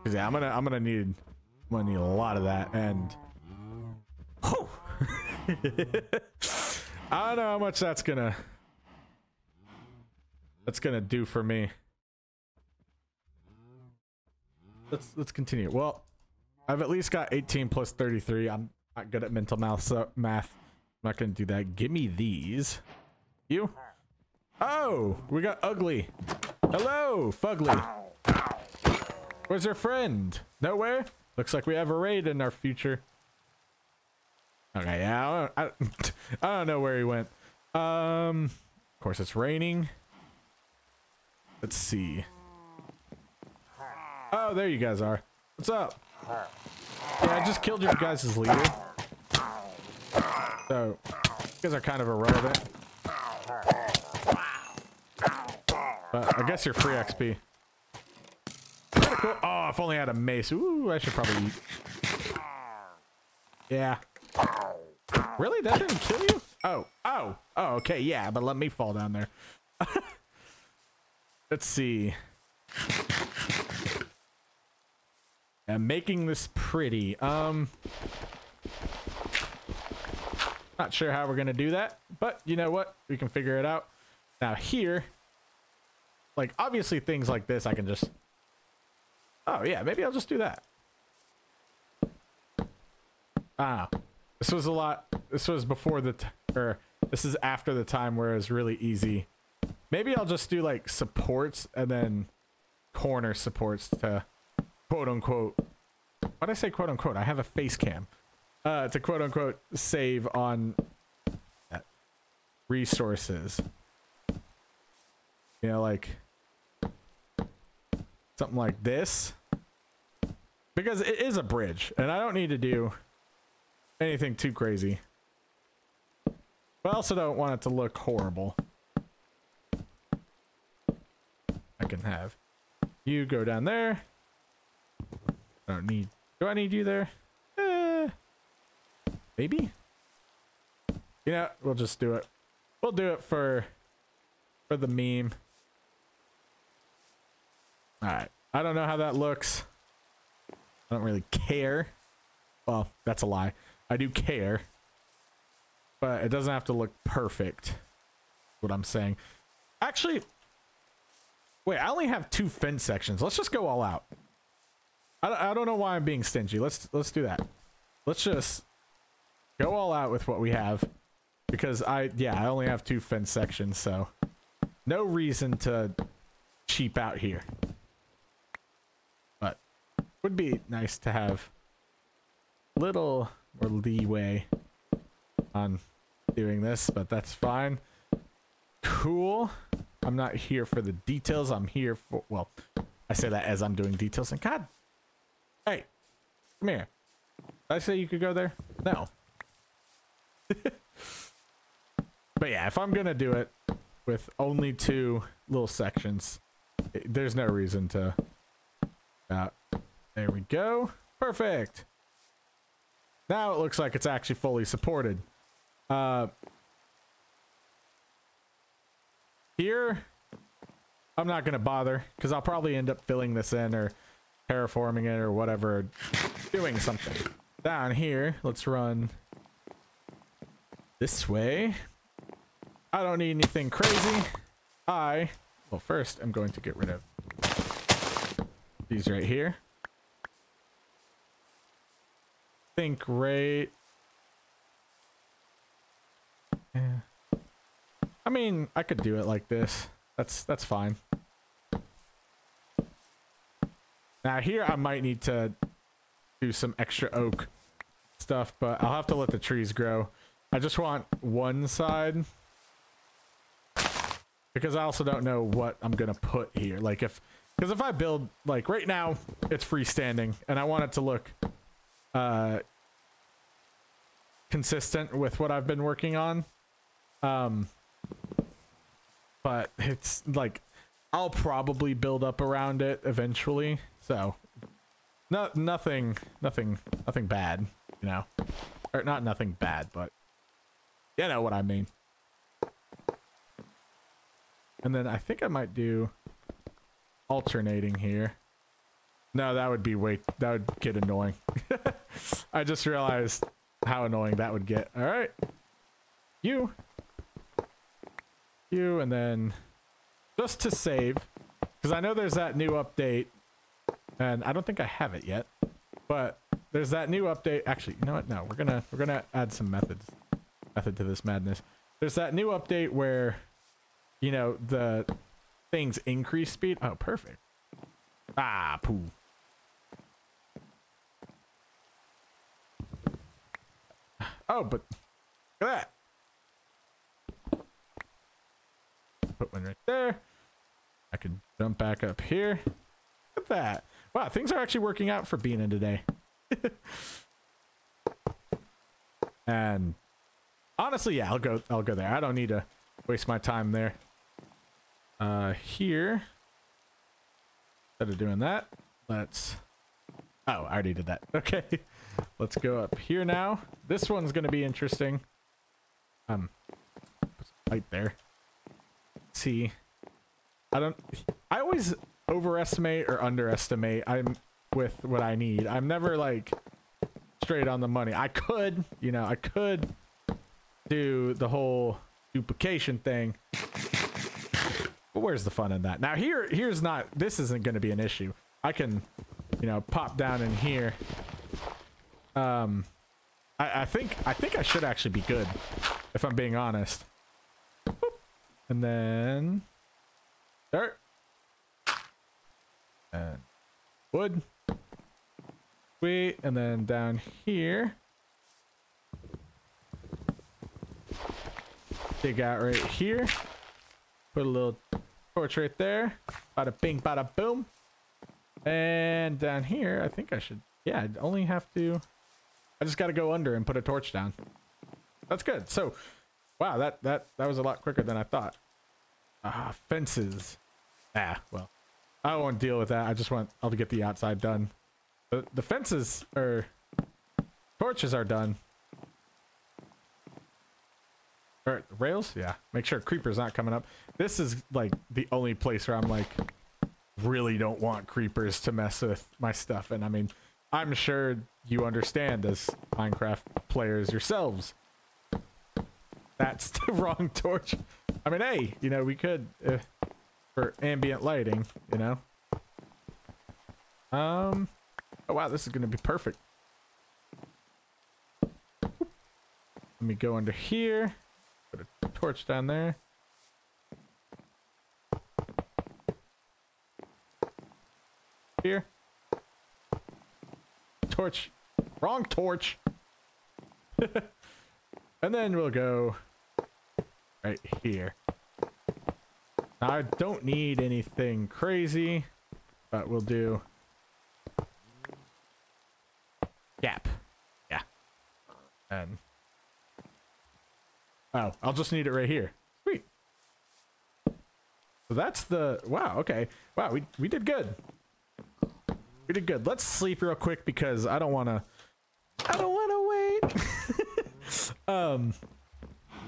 Yeah, I'm gonna I'm gonna need I'm gonna need a lot of that and I don't know how much that's gonna that's gonna do for me. Let's let's continue. Well, I've at least got 18 plus 33. I'm not good at mental math, so math. I'm not gonna do that. Give me these. You? Oh, we got ugly. Hello, Fugly. Where's your friend? Nowhere? Looks like we have a raid in our future. Okay, yeah, I don't, I, I don't know where he went. Um, of course it's raining. Let's see. Oh, there you guys are. What's up? Yeah, I just killed your guys' leader. So, you guys are kind of irrelevant. But I guess you're free XP. Cool. Oh, if only had a mace. Ooh, I should probably eat. Yeah. Really? That didn't kill you? Oh, oh, oh, okay, yeah, but let me fall down there. Let's see. I'm making this pretty. Um, not sure how we're gonna do that, but you know what? We can figure it out. Now here, like obviously things like this, I can just. Oh yeah, maybe I'll just do that. Ah, this was a lot. This was before the, or this is after the time where it was really easy. Maybe I'll just do like supports and then corner supports to quote unquote. Did I say quote unquote? I have a face cam. Uh, to quote unquote save on resources. You know, like something like this. Because it is a bridge, and I don't need to do anything too crazy. But I also don't want it to look horrible. I can have you go down there. I don't need. Do I need you there? Eh, maybe. You know, we'll just do it. We'll do it for for the meme. All right. I don't know how that looks. I don't really care. Well, that's a lie. I do care. But it doesn't have to look perfect. What I'm saying. Actually, wait, I only have two fence sections. Let's just go all out. I, I don't know why I'm being stingy. Let's let's do that. Let's just go all out with what we have. Because I, yeah, I only have two fence sections, so no reason to cheap out here. But would be nice to have little more leeway on doing this, but that's fine. Cool. I'm not here for the details. I'm here for, well, I say that as I'm doing details and God, hey, come here. Did I say you could go there? No. but yeah, if I'm going to do it with only two little sections, it, there's no reason to, uh, there we go. Perfect. Now it looks like it's actually fully supported. Uh, here, I'm not going to bother because I'll probably end up filling this in or terraforming it or whatever, doing something. Down here, let's run this way. I don't need anything crazy. I, well, first I'm going to get rid of these right here. Think right. Yeah. I mean, I could do it like this. That's that's fine. Now here I might need to do some extra oak stuff, but I'll have to let the trees grow. I just want one side because I also don't know what I'm gonna put here. Like if, because if I build like right now, it's freestanding, and I want it to look uh, consistent with what I've been working on. Um, but it's like I'll probably build up around it eventually. So, not nothing, nothing, nothing bad, you know, or not nothing bad, but you know what I mean. And then I think I might do alternating here. No, that would be way, that would get annoying. I just realized how annoying that would get. All right. You. You, and then just to save, because I know there's that new update, and I don't think I have it yet, but there's that new update. Actually, you know what? No, we're gonna we're gonna add some methods method to this madness. There's that new update where, you know, the things increase speed. Oh, perfect. Ah, poo. Oh, but look at that. Put one right there. I can jump back up here. Look at that. Wow, things are actually working out for Beanin today. and honestly, yeah, I'll go I'll go there. I don't need to waste my time there. Uh here. Instead of doing that, let's Oh, I already did that. Okay. Let's go up here now. This one's going to be interesting. Um, right there. see. I don't, I always overestimate or underestimate I'm with what I need. I'm never like straight on the money. I could, you know, I could do the whole duplication thing. But where's the fun in that? Now here, here's not, this isn't going to be an issue. I can, you know, pop down in here um, I, I think I think I should actually be good, if I'm being honest. And then dirt and wood. Sweet, and then down here. Dig out right here. Put a little torch right there. Bada bing, bada boom. And down here, I think I should, yeah, I'd only have to I just got to go under and put a torch down. That's good. So, wow, that that that was a lot quicker than I thought. Ah, fences. Ah, well, I won't deal with that. I just want I'll get the outside done. The, the fences or torches are done. Or rails? Yeah. Make sure creepers not coming up. This is like the only place where I'm like really don't want creepers to mess with my stuff. And I mean, I'm sure you understand as Minecraft players yourselves. That's the wrong torch. I mean, hey, you know, we could uh, for ambient lighting, you know. Um, oh wow, this is gonna be perfect. Let me go under here. Put a torch down there. Here. Torch. Wrong torch. and then we'll go right here. Now, I don't need anything crazy, but we'll do gap. Yeah. And oh, I'll just need it right here. Sweet. So that's the wow. Okay. Wow. We we did good. We did good. Let's sleep real quick because I don't want to. I don't want to wait. um,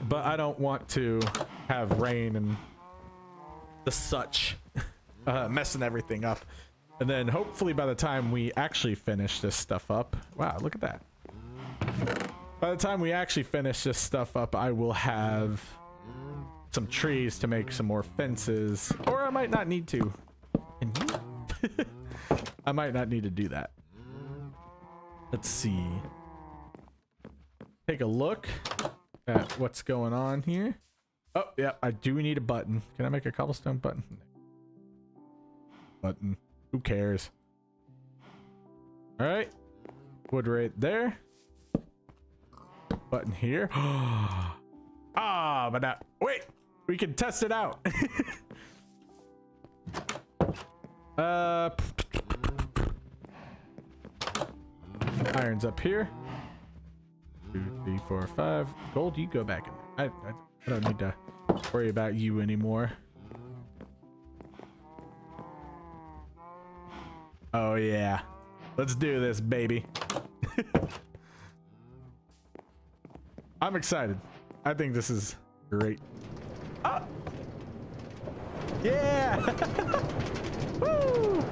but I don't want to have rain and the such uh, messing everything up. And then hopefully by the time we actually finish this stuff up, wow, look at that. By the time we actually finish this stuff up, I will have some trees to make some more fences, or I might not need to. I might not need to do that. Let's see. Take a look at what's going on here. Oh, yeah, I do need a button. Can I make a cobblestone button? Button. Who cares? All right. Wood right there. Button here. ah, but now, wait, we can test it out. uh, Iron's up here. Two, three, four, five. Gold, you go back in there. I, I, I don't need to worry about you anymore. Oh yeah. Let's do this, baby. I'm excited. I think this is great. Ah! Yeah! Woo!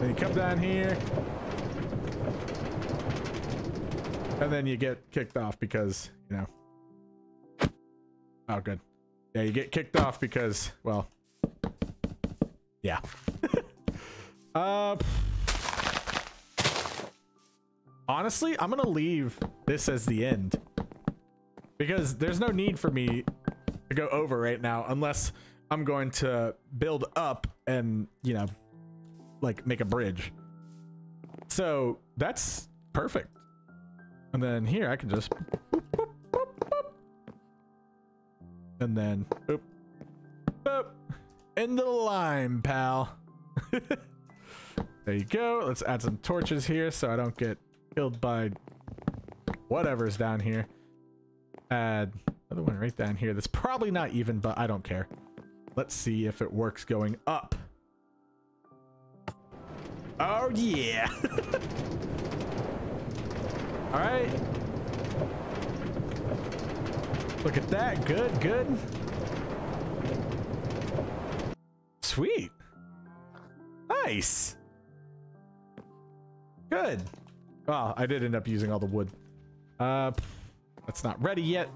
Then you come down here. And then you get kicked off because, you know. Oh, good. Yeah, you get kicked off because, well, yeah. uh, honestly, I'm gonna leave this as the end because there's no need for me to go over right now unless I'm going to build up and, you know, like make a bridge. So that's perfect. And then here I can just boop, boop, boop, and then boop, boop, the lime, pal. there you go. Let's add some torches here so I don't get killed by whatever's down here. Add another one right down here. That's probably not even, but I don't care. Let's see if it works going up. Oh yeah. All right. Look at that. Good, good. Sweet. Nice. Good. Well, I did end up using all the wood. Uh, that's not ready yet.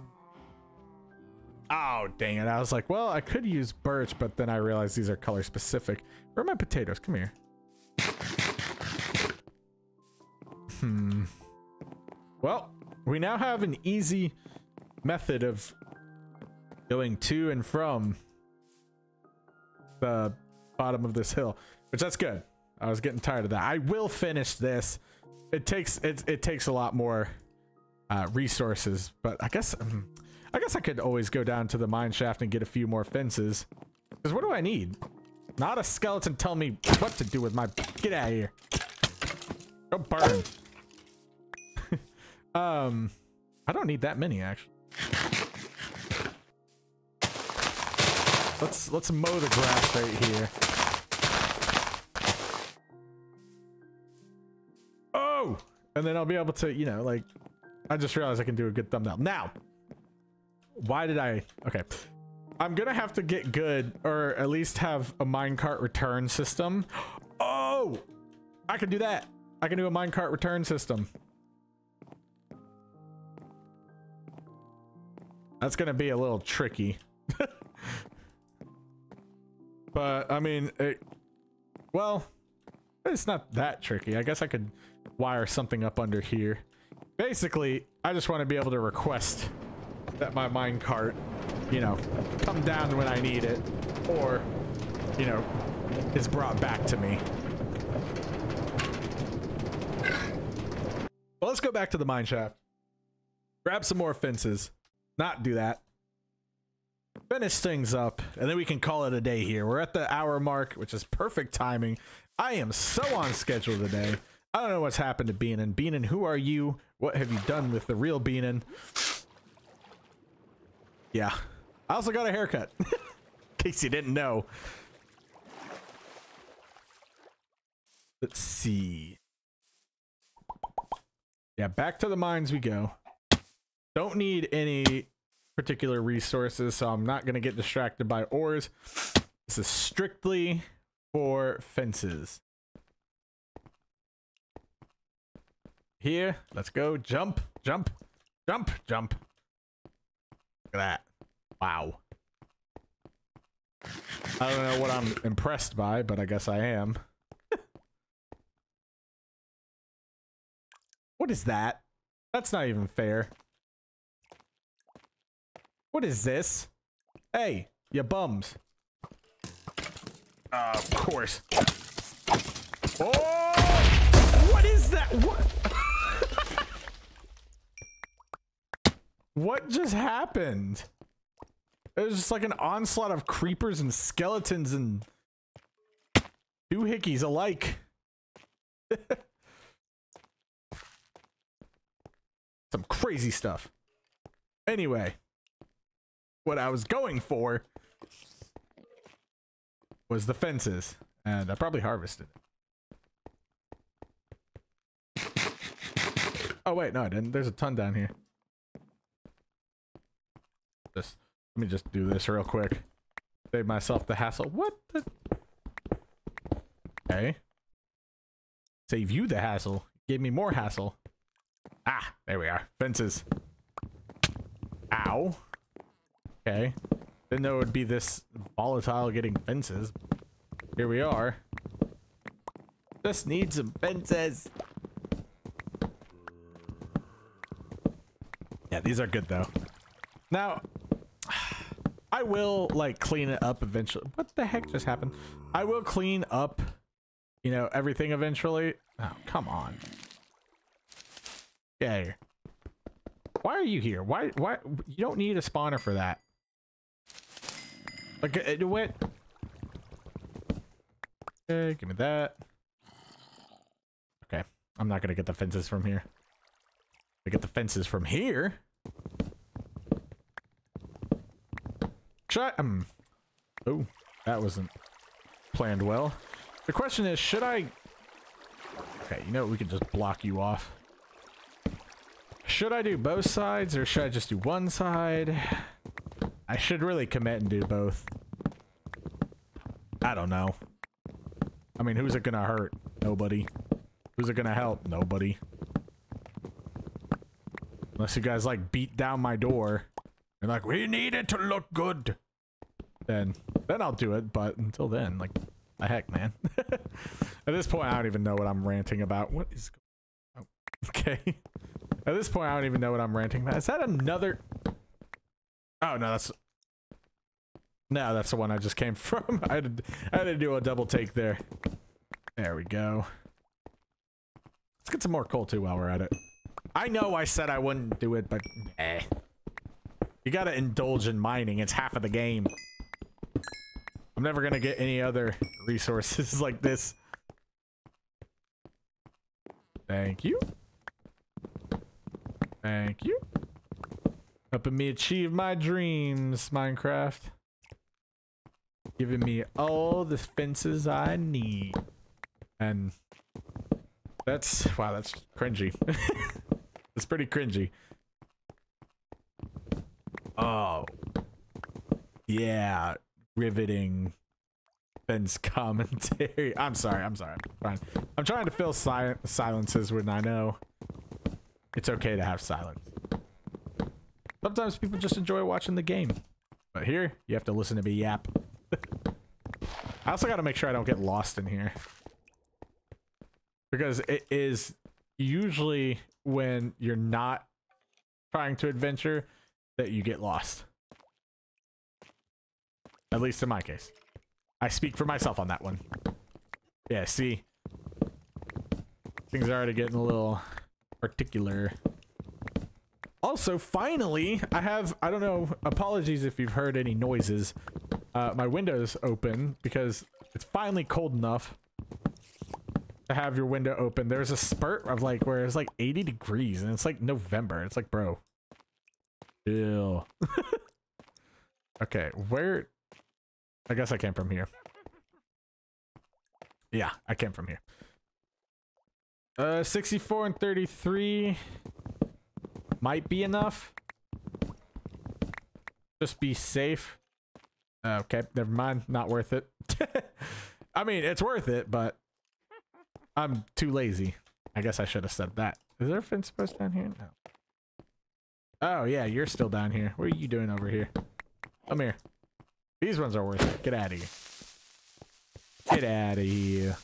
Oh, dang it. I was like, well, I could use birch, but then I realized these are color specific. Where are my potatoes? Come here. Hmm. Well, we now have an easy method of going to and from the bottom of this hill, which that's good. I was getting tired of that. I will finish this. It takes it it takes a lot more uh, resources, but I guess um, I guess I could always go down to the mine shaft and get a few more fences. Because what do I need? Not a skeleton tell me what to do with my. Get out of here. Go burn. Um, I don't need that many actually. Let's let's mow the grass right here. Oh! And then I'll be able to, you know, like, I just realized I can do a good thumbnail. Now, why did I, okay. I'm gonna have to get good, or at least have a minecart return system. Oh! I can do that. I can do a minecart return system. That's gonna be a little tricky. but, I mean, it, well, it's not that tricky. I guess I could wire something up under here. Basically, I just want to be able to request that my minecart, you know, come down when I need it, or, you know, is brought back to me. Well, let's go back to the mine shaft. Grab some more fences. Not do that. Finish things up, and then we can call it a day here. We're at the hour mark, which is perfect timing. I am so on schedule today. I don't know what's happened to Beanin. Beanin, who are you? What have you done with the real Beanin? Yeah. I also got a haircut. In case you didn't know. Let's see. Yeah, back to the mines we go. Don't need any particular resources, so I'm not going to get distracted by ores. This is strictly for fences. Here, let's go. Jump, jump, jump, jump. Look at that. Wow. I don't know what I'm impressed by, but I guess I am. what is that? That's not even fair. What is this? Hey, you bums. Uh, of course. Oh! What is that? What? what just happened? It was just like an onslaught of creepers and skeletons and doohickeys alike. Some crazy stuff. Anyway what I was going for was the fences. And I probably harvested Oh, wait, no, I didn't. There's a ton down here. Just, let me just do this real quick. Save myself the hassle. What the? Okay. Save you the hassle. Gave me more hassle. Ah, there we are. Fences. Ow. Okay. Didn't know it would be this volatile getting fences. Here we are. Just need some fences. Yeah, these are good though. Now, I will like clean it up eventually. What the heck just happened? I will clean up, you know, everything eventually. Oh, come on. Here. Why are you here? Why, why, you don't need a spawner for that. Like it went. Okay, give me that. Okay, I'm not gonna get the fences from here. I get the fences from here. Try. Um. Oh, that wasn't planned well. The question is, should I? Okay, you know we can just block you off. Should I do both sides or should I just do one side? I should really commit and do both. I don't know. I mean, who's it gonna hurt? Nobody. Who's it gonna help? Nobody. Unless you guys, like, beat down my door. And like, we need it to look good. Then, then I'll do it. But until then, like, the heck, man. At this point, I don't even know what I'm ranting about. What is... Oh, okay. At this point, I don't even know what I'm ranting about. Is that another... Oh, no, that's... No, that's the one I just came from. I had, to, I had to do a double take there. There we go. Let's get some more coal too while we're at it. I know I said I wouldn't do it, but eh. You gotta indulge in mining. It's half of the game. I'm never gonna get any other resources like this. Thank you. Thank you. Helping me achieve my dreams, Minecraft. Giving me all the fences I need. And That's wow, that's cringy. it's pretty cringy. Oh. Yeah, riveting Ben's commentary. I'm sorry, I'm sorry. I'm trying, I'm trying to fill si silences when I know it's okay to have silence. Sometimes people just enjoy watching the game. But here, you have to listen to me yap. I also got to make sure I don't get lost in here. Because it is usually when you're not trying to adventure that you get lost. At least in my case. I speak for myself on that one. Yeah, see? Things are already getting a little particular. Also, finally, I have, I don't know, apologies if you've heard any noises. Uh, my window's open because it's finally cold enough to have your window open. There's a spurt of like where it's like 80 degrees and it's like November. It's like, bro. Ew. okay, where? I guess I came from here. Yeah, I came from here. Uh, 64 and 33 might be enough. Just be safe. Okay, never mind. Not worth it. I mean, it's worth it, but I'm too lazy. I guess I should have said that. Is there a fence post down here? No. Oh, yeah, you're still down here. What are you doing over here? Come here. These ones are worth it. Get out of here. Get out of here.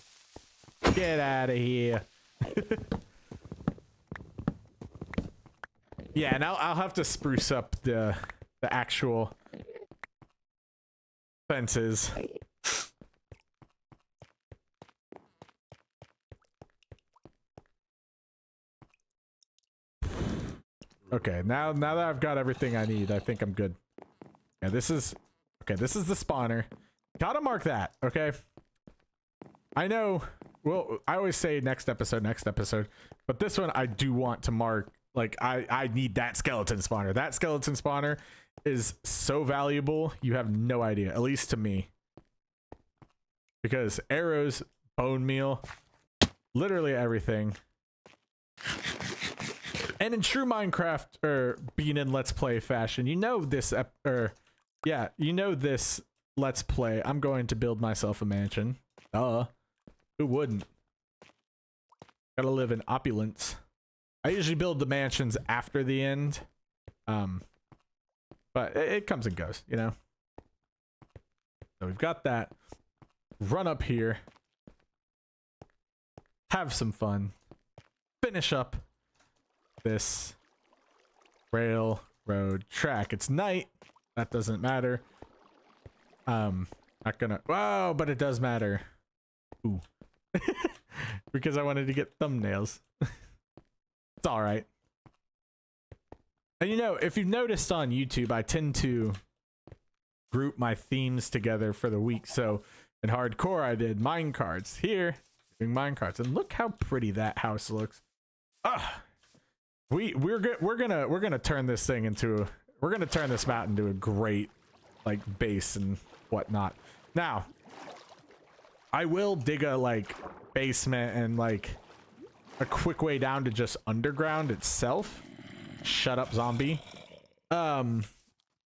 Get out of here. yeah, now I'll have to spruce up the the actual fences. Okay, now now that I've got everything I need, I think I'm good. Yeah, this is okay. This is the spawner. Gotta mark that. Okay. I know. Well, I always say next episode, next episode, but this one I do want to mark. Like I I need that skeleton spawner. That skeleton spawner is so valuable. You have no idea. At least to me. Because arrows, bone meal, literally everything. And in true Minecraft or Beanin Let's Play fashion, you know this or yeah, you know this Let's Play. I'm going to build myself a mansion. Duh. Who wouldn't? Gotta live in opulence. I usually build the mansions after the end. Um but it, comes and goes, you know. So we've got that. Run up here. Have some fun. Finish up this railroad track. It's night. That doesn't matter. Um, not gonna. Wow, but it does matter. Ooh. because I wanted to get thumbnails. it's all right. And you know, if you've noticed on YouTube, I tend to group my themes together for the week. So in hardcore, I did mine carts. Here, doing mine carts, and look how pretty that house looks. Ah, we we're good. We're gonna we're gonna turn this thing into a, we're gonna turn this mountain into a great like base and whatnot. Now, I will dig a like basement and like a quick way down to just underground itself. Shut up, zombie. Um,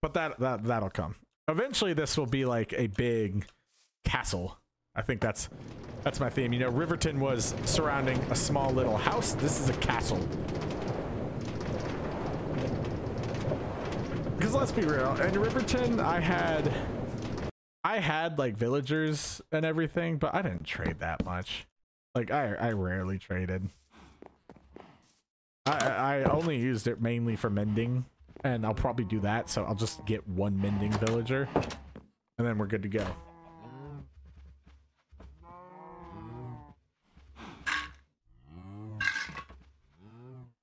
but that that that'll come. Eventually, this will be like a big castle. I think that's that's my theme. You know, Riverton was surrounding a small little house. This is a castle. Because let's be real, in Riverton, I had, I had like villagers and everything, but I didn't trade that much. Like I, I rarely traded. I, I only used it mainly for mending, and I'll probably do that. So I'll just get one mending villager, and then we're good to go.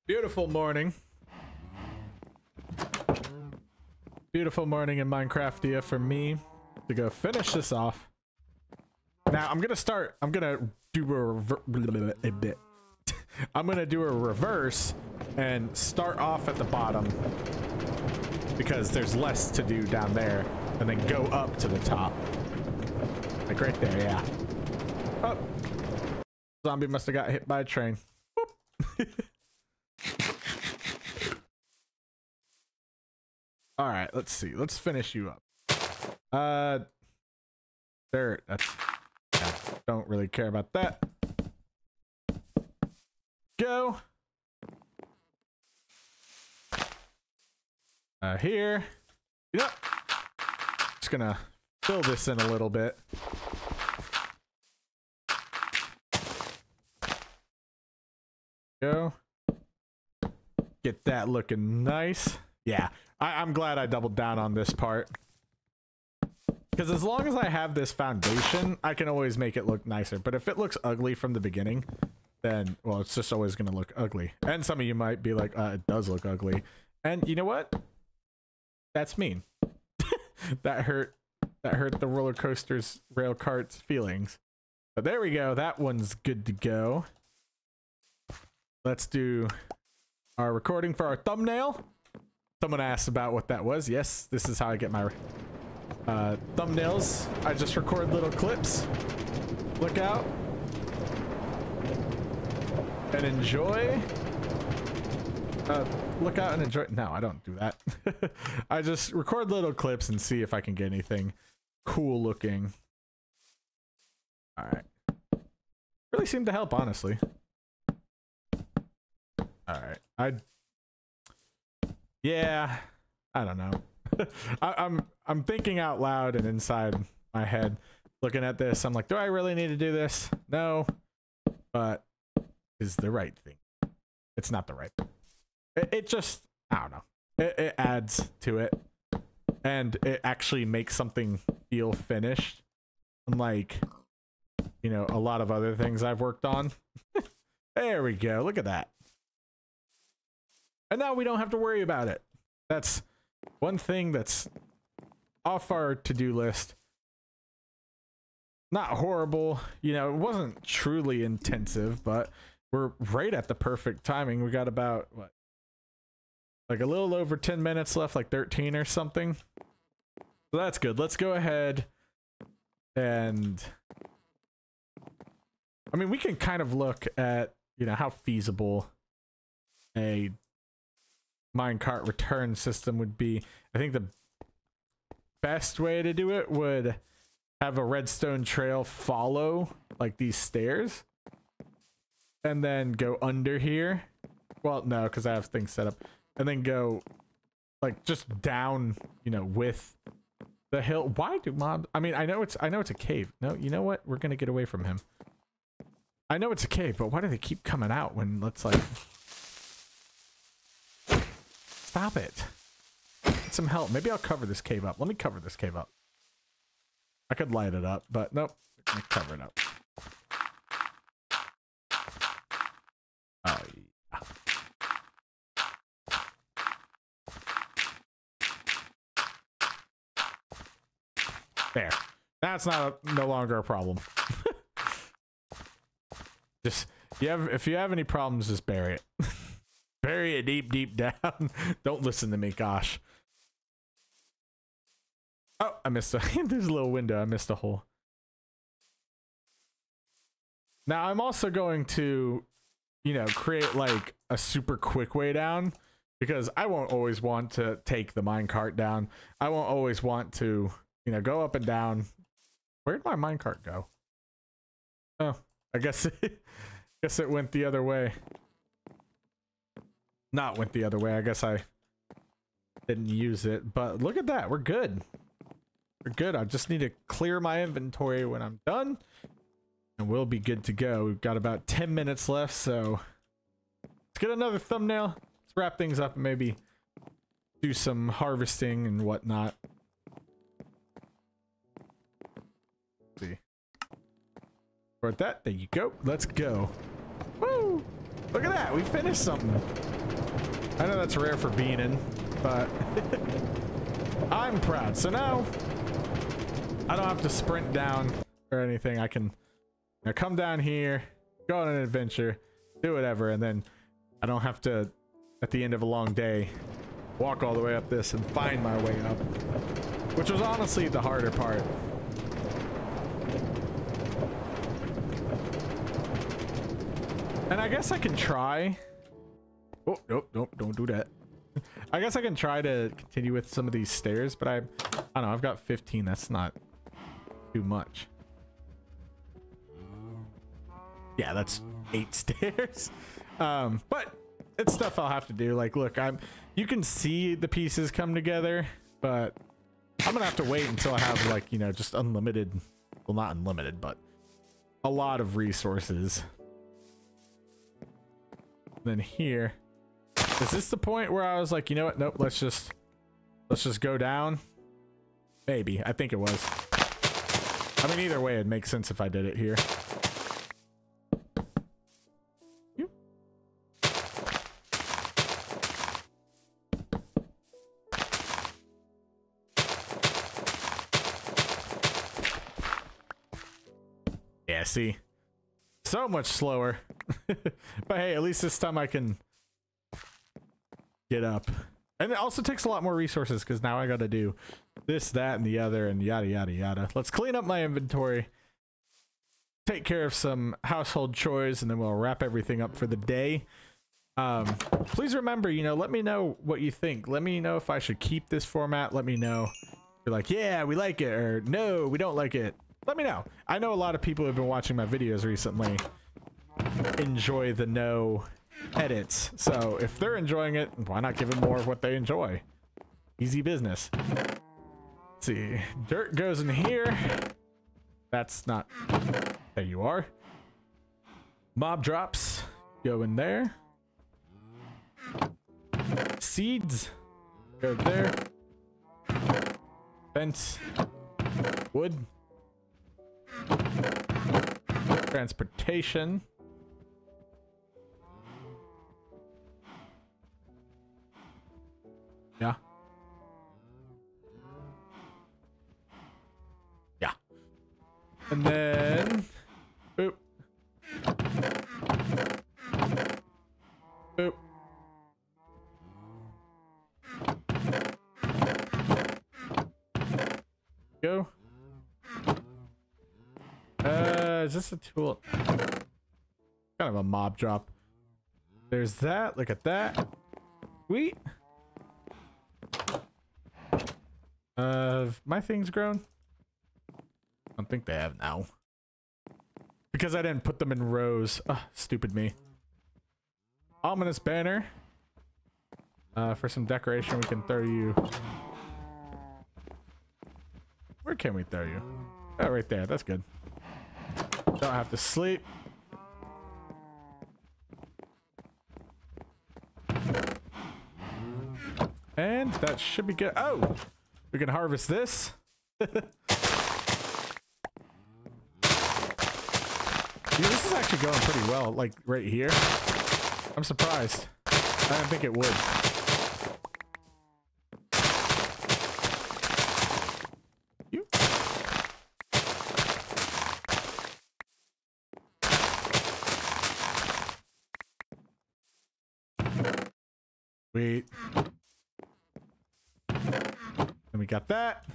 Beautiful morning. Beautiful morning in Minecraftia for me to go finish this off. Now I'm gonna start. I'm gonna do a, a bit. I'm gonna do a reverse and start off at the bottom because there's less to do down there, and then go up to the top. Like right there, yeah. Up. Zombie must have got hit by a train. All right, let's see. Let's finish you up. Uh, dirt. That's. Yeah, don't really care about that. Go. Uh, here. Yep. Just gonna fill this in a little bit. Go. Get that looking nice. Yeah, I, I'm glad I doubled down on this part. Because as long as I have this foundation, I can always make it look nicer. But if it looks ugly from the beginning, then, well, it's just always going to look ugly. And some of you might be like, uh, it does look ugly. And you know what? That's mean. that hurt. That hurt the roller coaster's rail cart's feelings. But there we go. That one's good to go. Let's do our recording for our thumbnail. Someone asked about what that was. Yes, this is how I get my uh, thumbnails. I just record little clips. Look out. And enjoy. Uh, look out and enjoy. No, I don't do that. I just record little clips and see if I can get anything cool looking. All right. Really seemed to help, honestly. All right. I. Yeah. I don't know. I, I'm I'm thinking out loud and inside my head, looking at this. I'm like, do I really need to do this? No. But is the right thing. It's not the right. It, it just I don't know. It, it adds to it, and it actually makes something feel finished. Unlike, you know, a lot of other things I've worked on. there we go. Look at that. And now we don't have to worry about it. That's one thing that's off our to-do list. Not horrible, you know, it wasn't truly intensive, but we're right at the perfect timing. We got about what? Like a little over 10 minutes left, like 13 or something. So that's good. Let's go ahead and I mean, we can kind of look at, you know, how feasible a minecart return system would be. I think the best way to do it would have a redstone trail follow like these stairs and then go under here. Well, no, because I have things set up. And then go like just down, you know, with the hill. Why do mobs? I mean, I know it's I know it's a cave. No, you know what? We're gonna get away from him. I know it's a cave, but why do they keep coming out when let's like Stop it. Get some help. Maybe I'll cover this cave up. Let me cover this cave up. I could light it up, but nope. Let me cover it up. There. That's not a, no longer a problem. just you have if you have any problems, just bury it. bury it deep, deep down. Don't listen to me, gosh. Oh, I missed a there's a little window. I missed a hole. Now I'm also going to, you know, create like a super quick way down because I won't always want to take the minecart down. I won't always want to, you know, go up and down. Where'd my minecart go? Oh, I guess it, guess it went the other way. Not went the other way. I guess I didn't use it. But look at that. We're good. We're good. I just need to clear my inventory when I'm done. And we'll be good to go. We've got about 10 minutes left, so let's get another thumbnail. Let's wrap things up and maybe do some harvesting and whatnot. For that, there you go. Let's go. Woo! Look at that. We finished something. I know that's rare for Beanin, but I'm proud. So now I don't have to sprint down or anything. I can know, come down here, go on an adventure, do whatever, and then I don't have to, at the end of a long day, walk all the way up this and find my way up, which was honestly the harder part. And I guess I can try. Oh, nope, nope, don't do that. I guess I can try to continue with some of these stairs, but I, I don't know, I've got 15. That's not too much. Yeah, that's eight stairs. Um, but it's stuff I'll have to do. Like, look, I'm, you can see the pieces come together, but I'm gonna have to wait until I have like, you know, just unlimited, well, not unlimited, but a lot of resources. Then here, is this the point where I was like, you know what? Nope, let's just, let's just go down. Maybe, I think it was. I mean, either way, it makes sense if I did it here. Yeah, see? So much slower. but hey, at least this time I can get up. And it also takes a lot more resources because now I got to do this, that, and the other, and yada, yada, yada. Let's clean up my inventory, take care of some household chores, and then we'll wrap everything up for the day. Um, please remember, you know, let me know what you think. Let me know if I should keep this format. Let me know. You're like, yeah, we like it, or no, we don't like it. Let me know. I know a lot of people who have been watching my videos recently enjoy the no edits. So if they're enjoying it, why not give them more of what they enjoy? Easy business. Let's see. Dirt goes in here. That's not... There you are. Mob drops go in there. Seeds go there. Fence. Wood. Transportation. Yeah. Yeah. And then boop. Boop. Go. Uh, is this a tool? Kind of a mob drop. There's that. Look at that. Sweet. Uh, my things grown? I don't think they have now. Because I didn't put them in rows. Ugh, stupid me. Ominous banner. Uh, for some decoration, we can throw you. Where can we throw you? Oh, right there. That's good. Don't have to sleep. And that should be good. Oh! We can harvest this. This is actually going pretty well, like right here. I'm surprised. I didn't think it would. You. Wait. And we got that.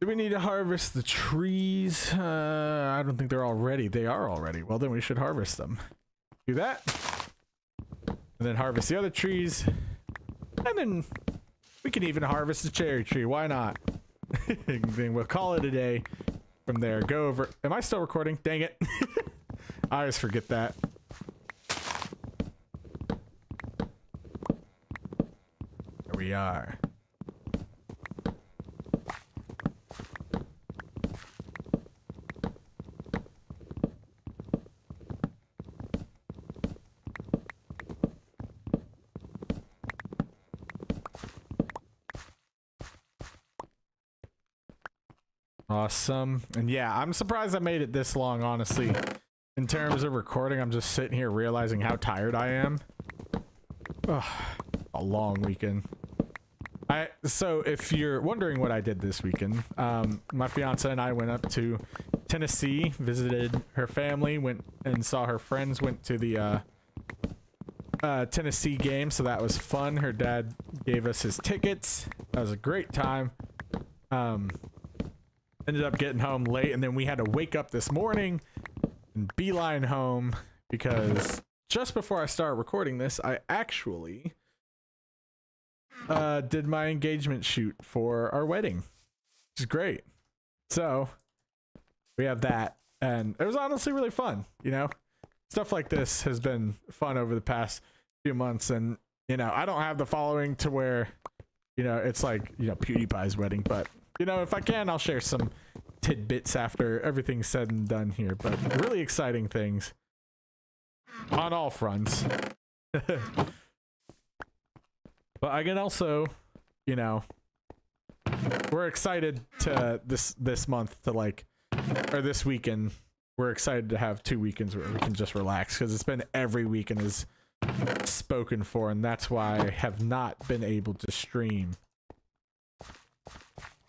Do we need to harvest the trees? Uh, I don't think they're all ready. They are already. Well, then we should harvest them. Do that. And then harvest the other trees. And then we can even harvest the cherry tree. Why not? then we'll call it a day. From there, go over. Am I still recording? Dang it. I always forget that. There we are. Awesome. And yeah, I'm surprised I made it this long, honestly. In terms of recording, I'm just sitting here realizing how tired I am. Ugh, a long weekend. I so if you're wondering what I did this weekend, um, my fiance and I went up to Tennessee, visited her family, went and saw her friends, went to the uh, uh, Tennessee game, so that was fun. Her dad gave us his tickets. That was a great time. Um, ended up getting home late, and then we had to wake up this morning, and beeline home because just before I start recording this, I actually uh, did my engagement shoot for our wedding, which is great. So we have that, and it was honestly really fun. You know, stuff like this has been fun over the past few months, and you know, I don't have the following to where, you know, it's like you know PewDiePie's wedding, but you know, if I can, I'll share some tidbits after everything's said and done here. But really exciting things on all fronts. but I can also, you know, we're excited to this this month to like or this weekend. We're excited to have two weekends where we can just relax because it's been every weekend is spoken for, and that's why I have not been able to stream.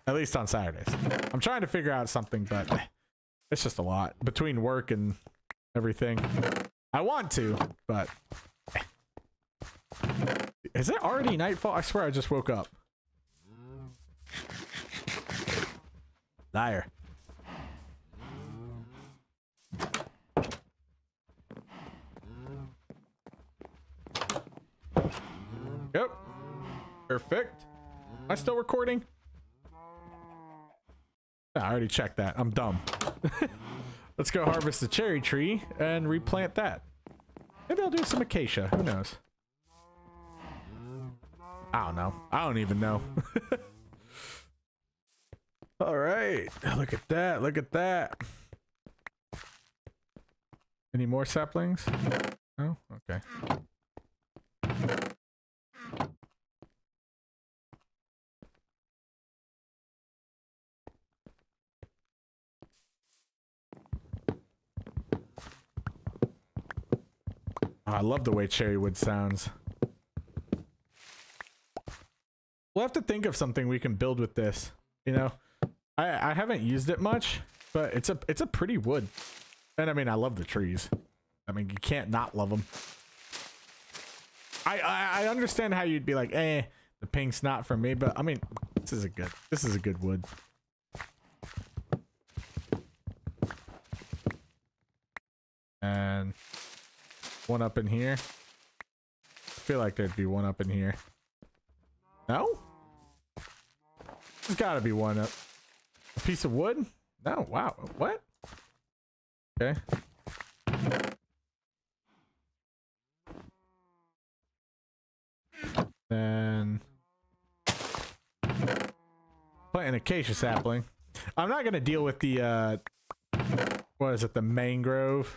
At least on Saturdays. I'm trying to figure out something, but it's just a lot between work and everything. I want to, but is it already nightfall? I swear I just woke up. Liar. Yep. Perfect. Am I still recording? I already checked that. I'm dumb. Let's go harvest the cherry tree and replant that. Maybe I'll do some acacia. Who knows? I don't know. I don't even know. All right. Look at that. Look at that. Any more saplings? Oh, okay. I love the way cherry wood sounds. We'll have to think of something we can build with this. You know, I I haven't used it much, but it's a it's a pretty wood, and I mean I love the trees. I mean you can't not love them. I I, I understand how you'd be like, eh, the pink's not for me, but I mean this is a good this is a good wood. And one up in here. I feel like there'd be one up in here. No? There's gotta be one up. A piece of wood? No, wow. What? Okay. Then plant an acacia sapling. I'm not gonna deal with the uh what is it, the mangrove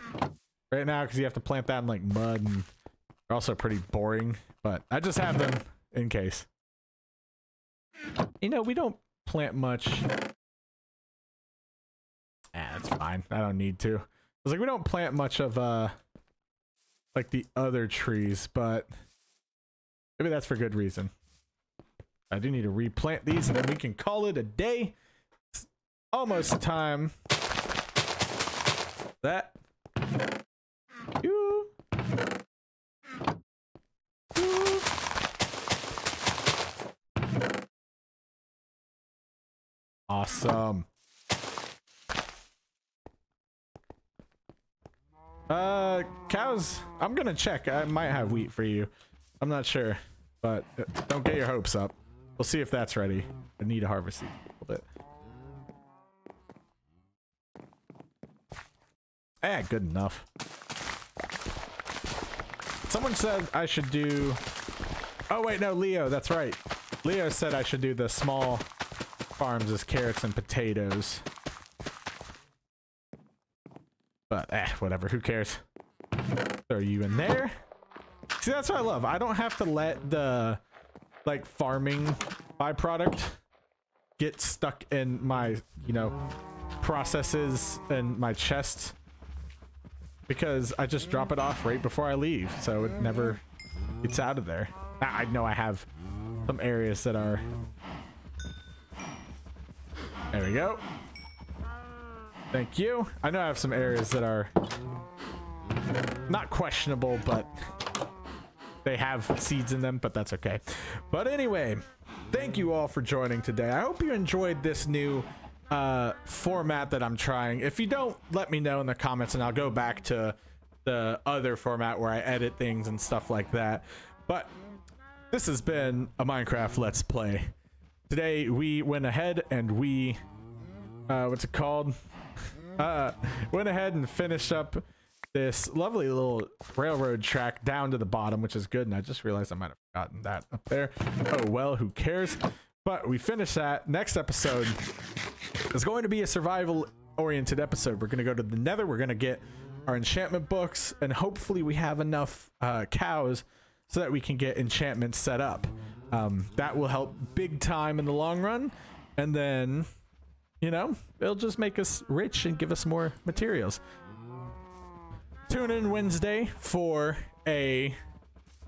right now because you have to plant that in like mud and they're also pretty boring. But I just have them in case. You know, we don't plant much. Ah, that's fine. I don't need to. I was like, we don't plant much of uh like the other trees, but maybe that's for good reason. I do need to replant these and then we can call it a day. It's almost time. That you. You. Awesome. Uh, cows, I'm gonna check. I might have wheat for you. I'm not sure, but uh, don't get your hopes up. We'll see if that's ready. I need to harvest these a little bit. Eh, good enough. Someone said I should do... Oh, wait, no, Leo, that's right. Leo said I should do the small farms as carrots and potatoes. But, eh, whatever, who cares? Throw you in there. See, that's what I love. I don't have to let the, like, farming byproduct get stuck in my, you know, processes and my chest because I just drop it off right before I leave, so it never gets out of there. I know I have some areas that are... There we go. Thank you. I know I have some areas that are not questionable, but they have seeds in them, but that's okay. But anyway, thank you all for joining today. I hope you enjoyed this new uh, format that I'm trying. If you don't, let me know in the comments and I'll go back to the other format where I edit things and stuff like that. But this has been a Minecraft Let's Play. Today we went ahead and we, uh, what's it called? Uh, went ahead and finished up this lovely little railroad track down to the bottom, which is good. And I just realized I might have forgotten that up there. Oh, well, who cares? But we finished that. Next episode is going to be a survival oriented episode. We're going to go to the nether. We're going to get our enchantment books and hopefully we have enough uh, cows so that we can get enchantments set up. Um, that will help big time in the long run. And then, you know, it'll just make us rich and give us more materials. Tune in Wednesday for a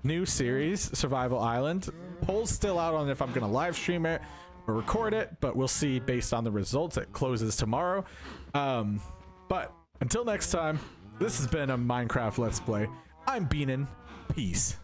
new series, Survival Island. Poll's still out on if I'm going to live stream it or record it, but we'll see based on the results. It closes tomorrow. Um, but until next time, this has been a Minecraft Let's Play. I'm Beanin. Peace.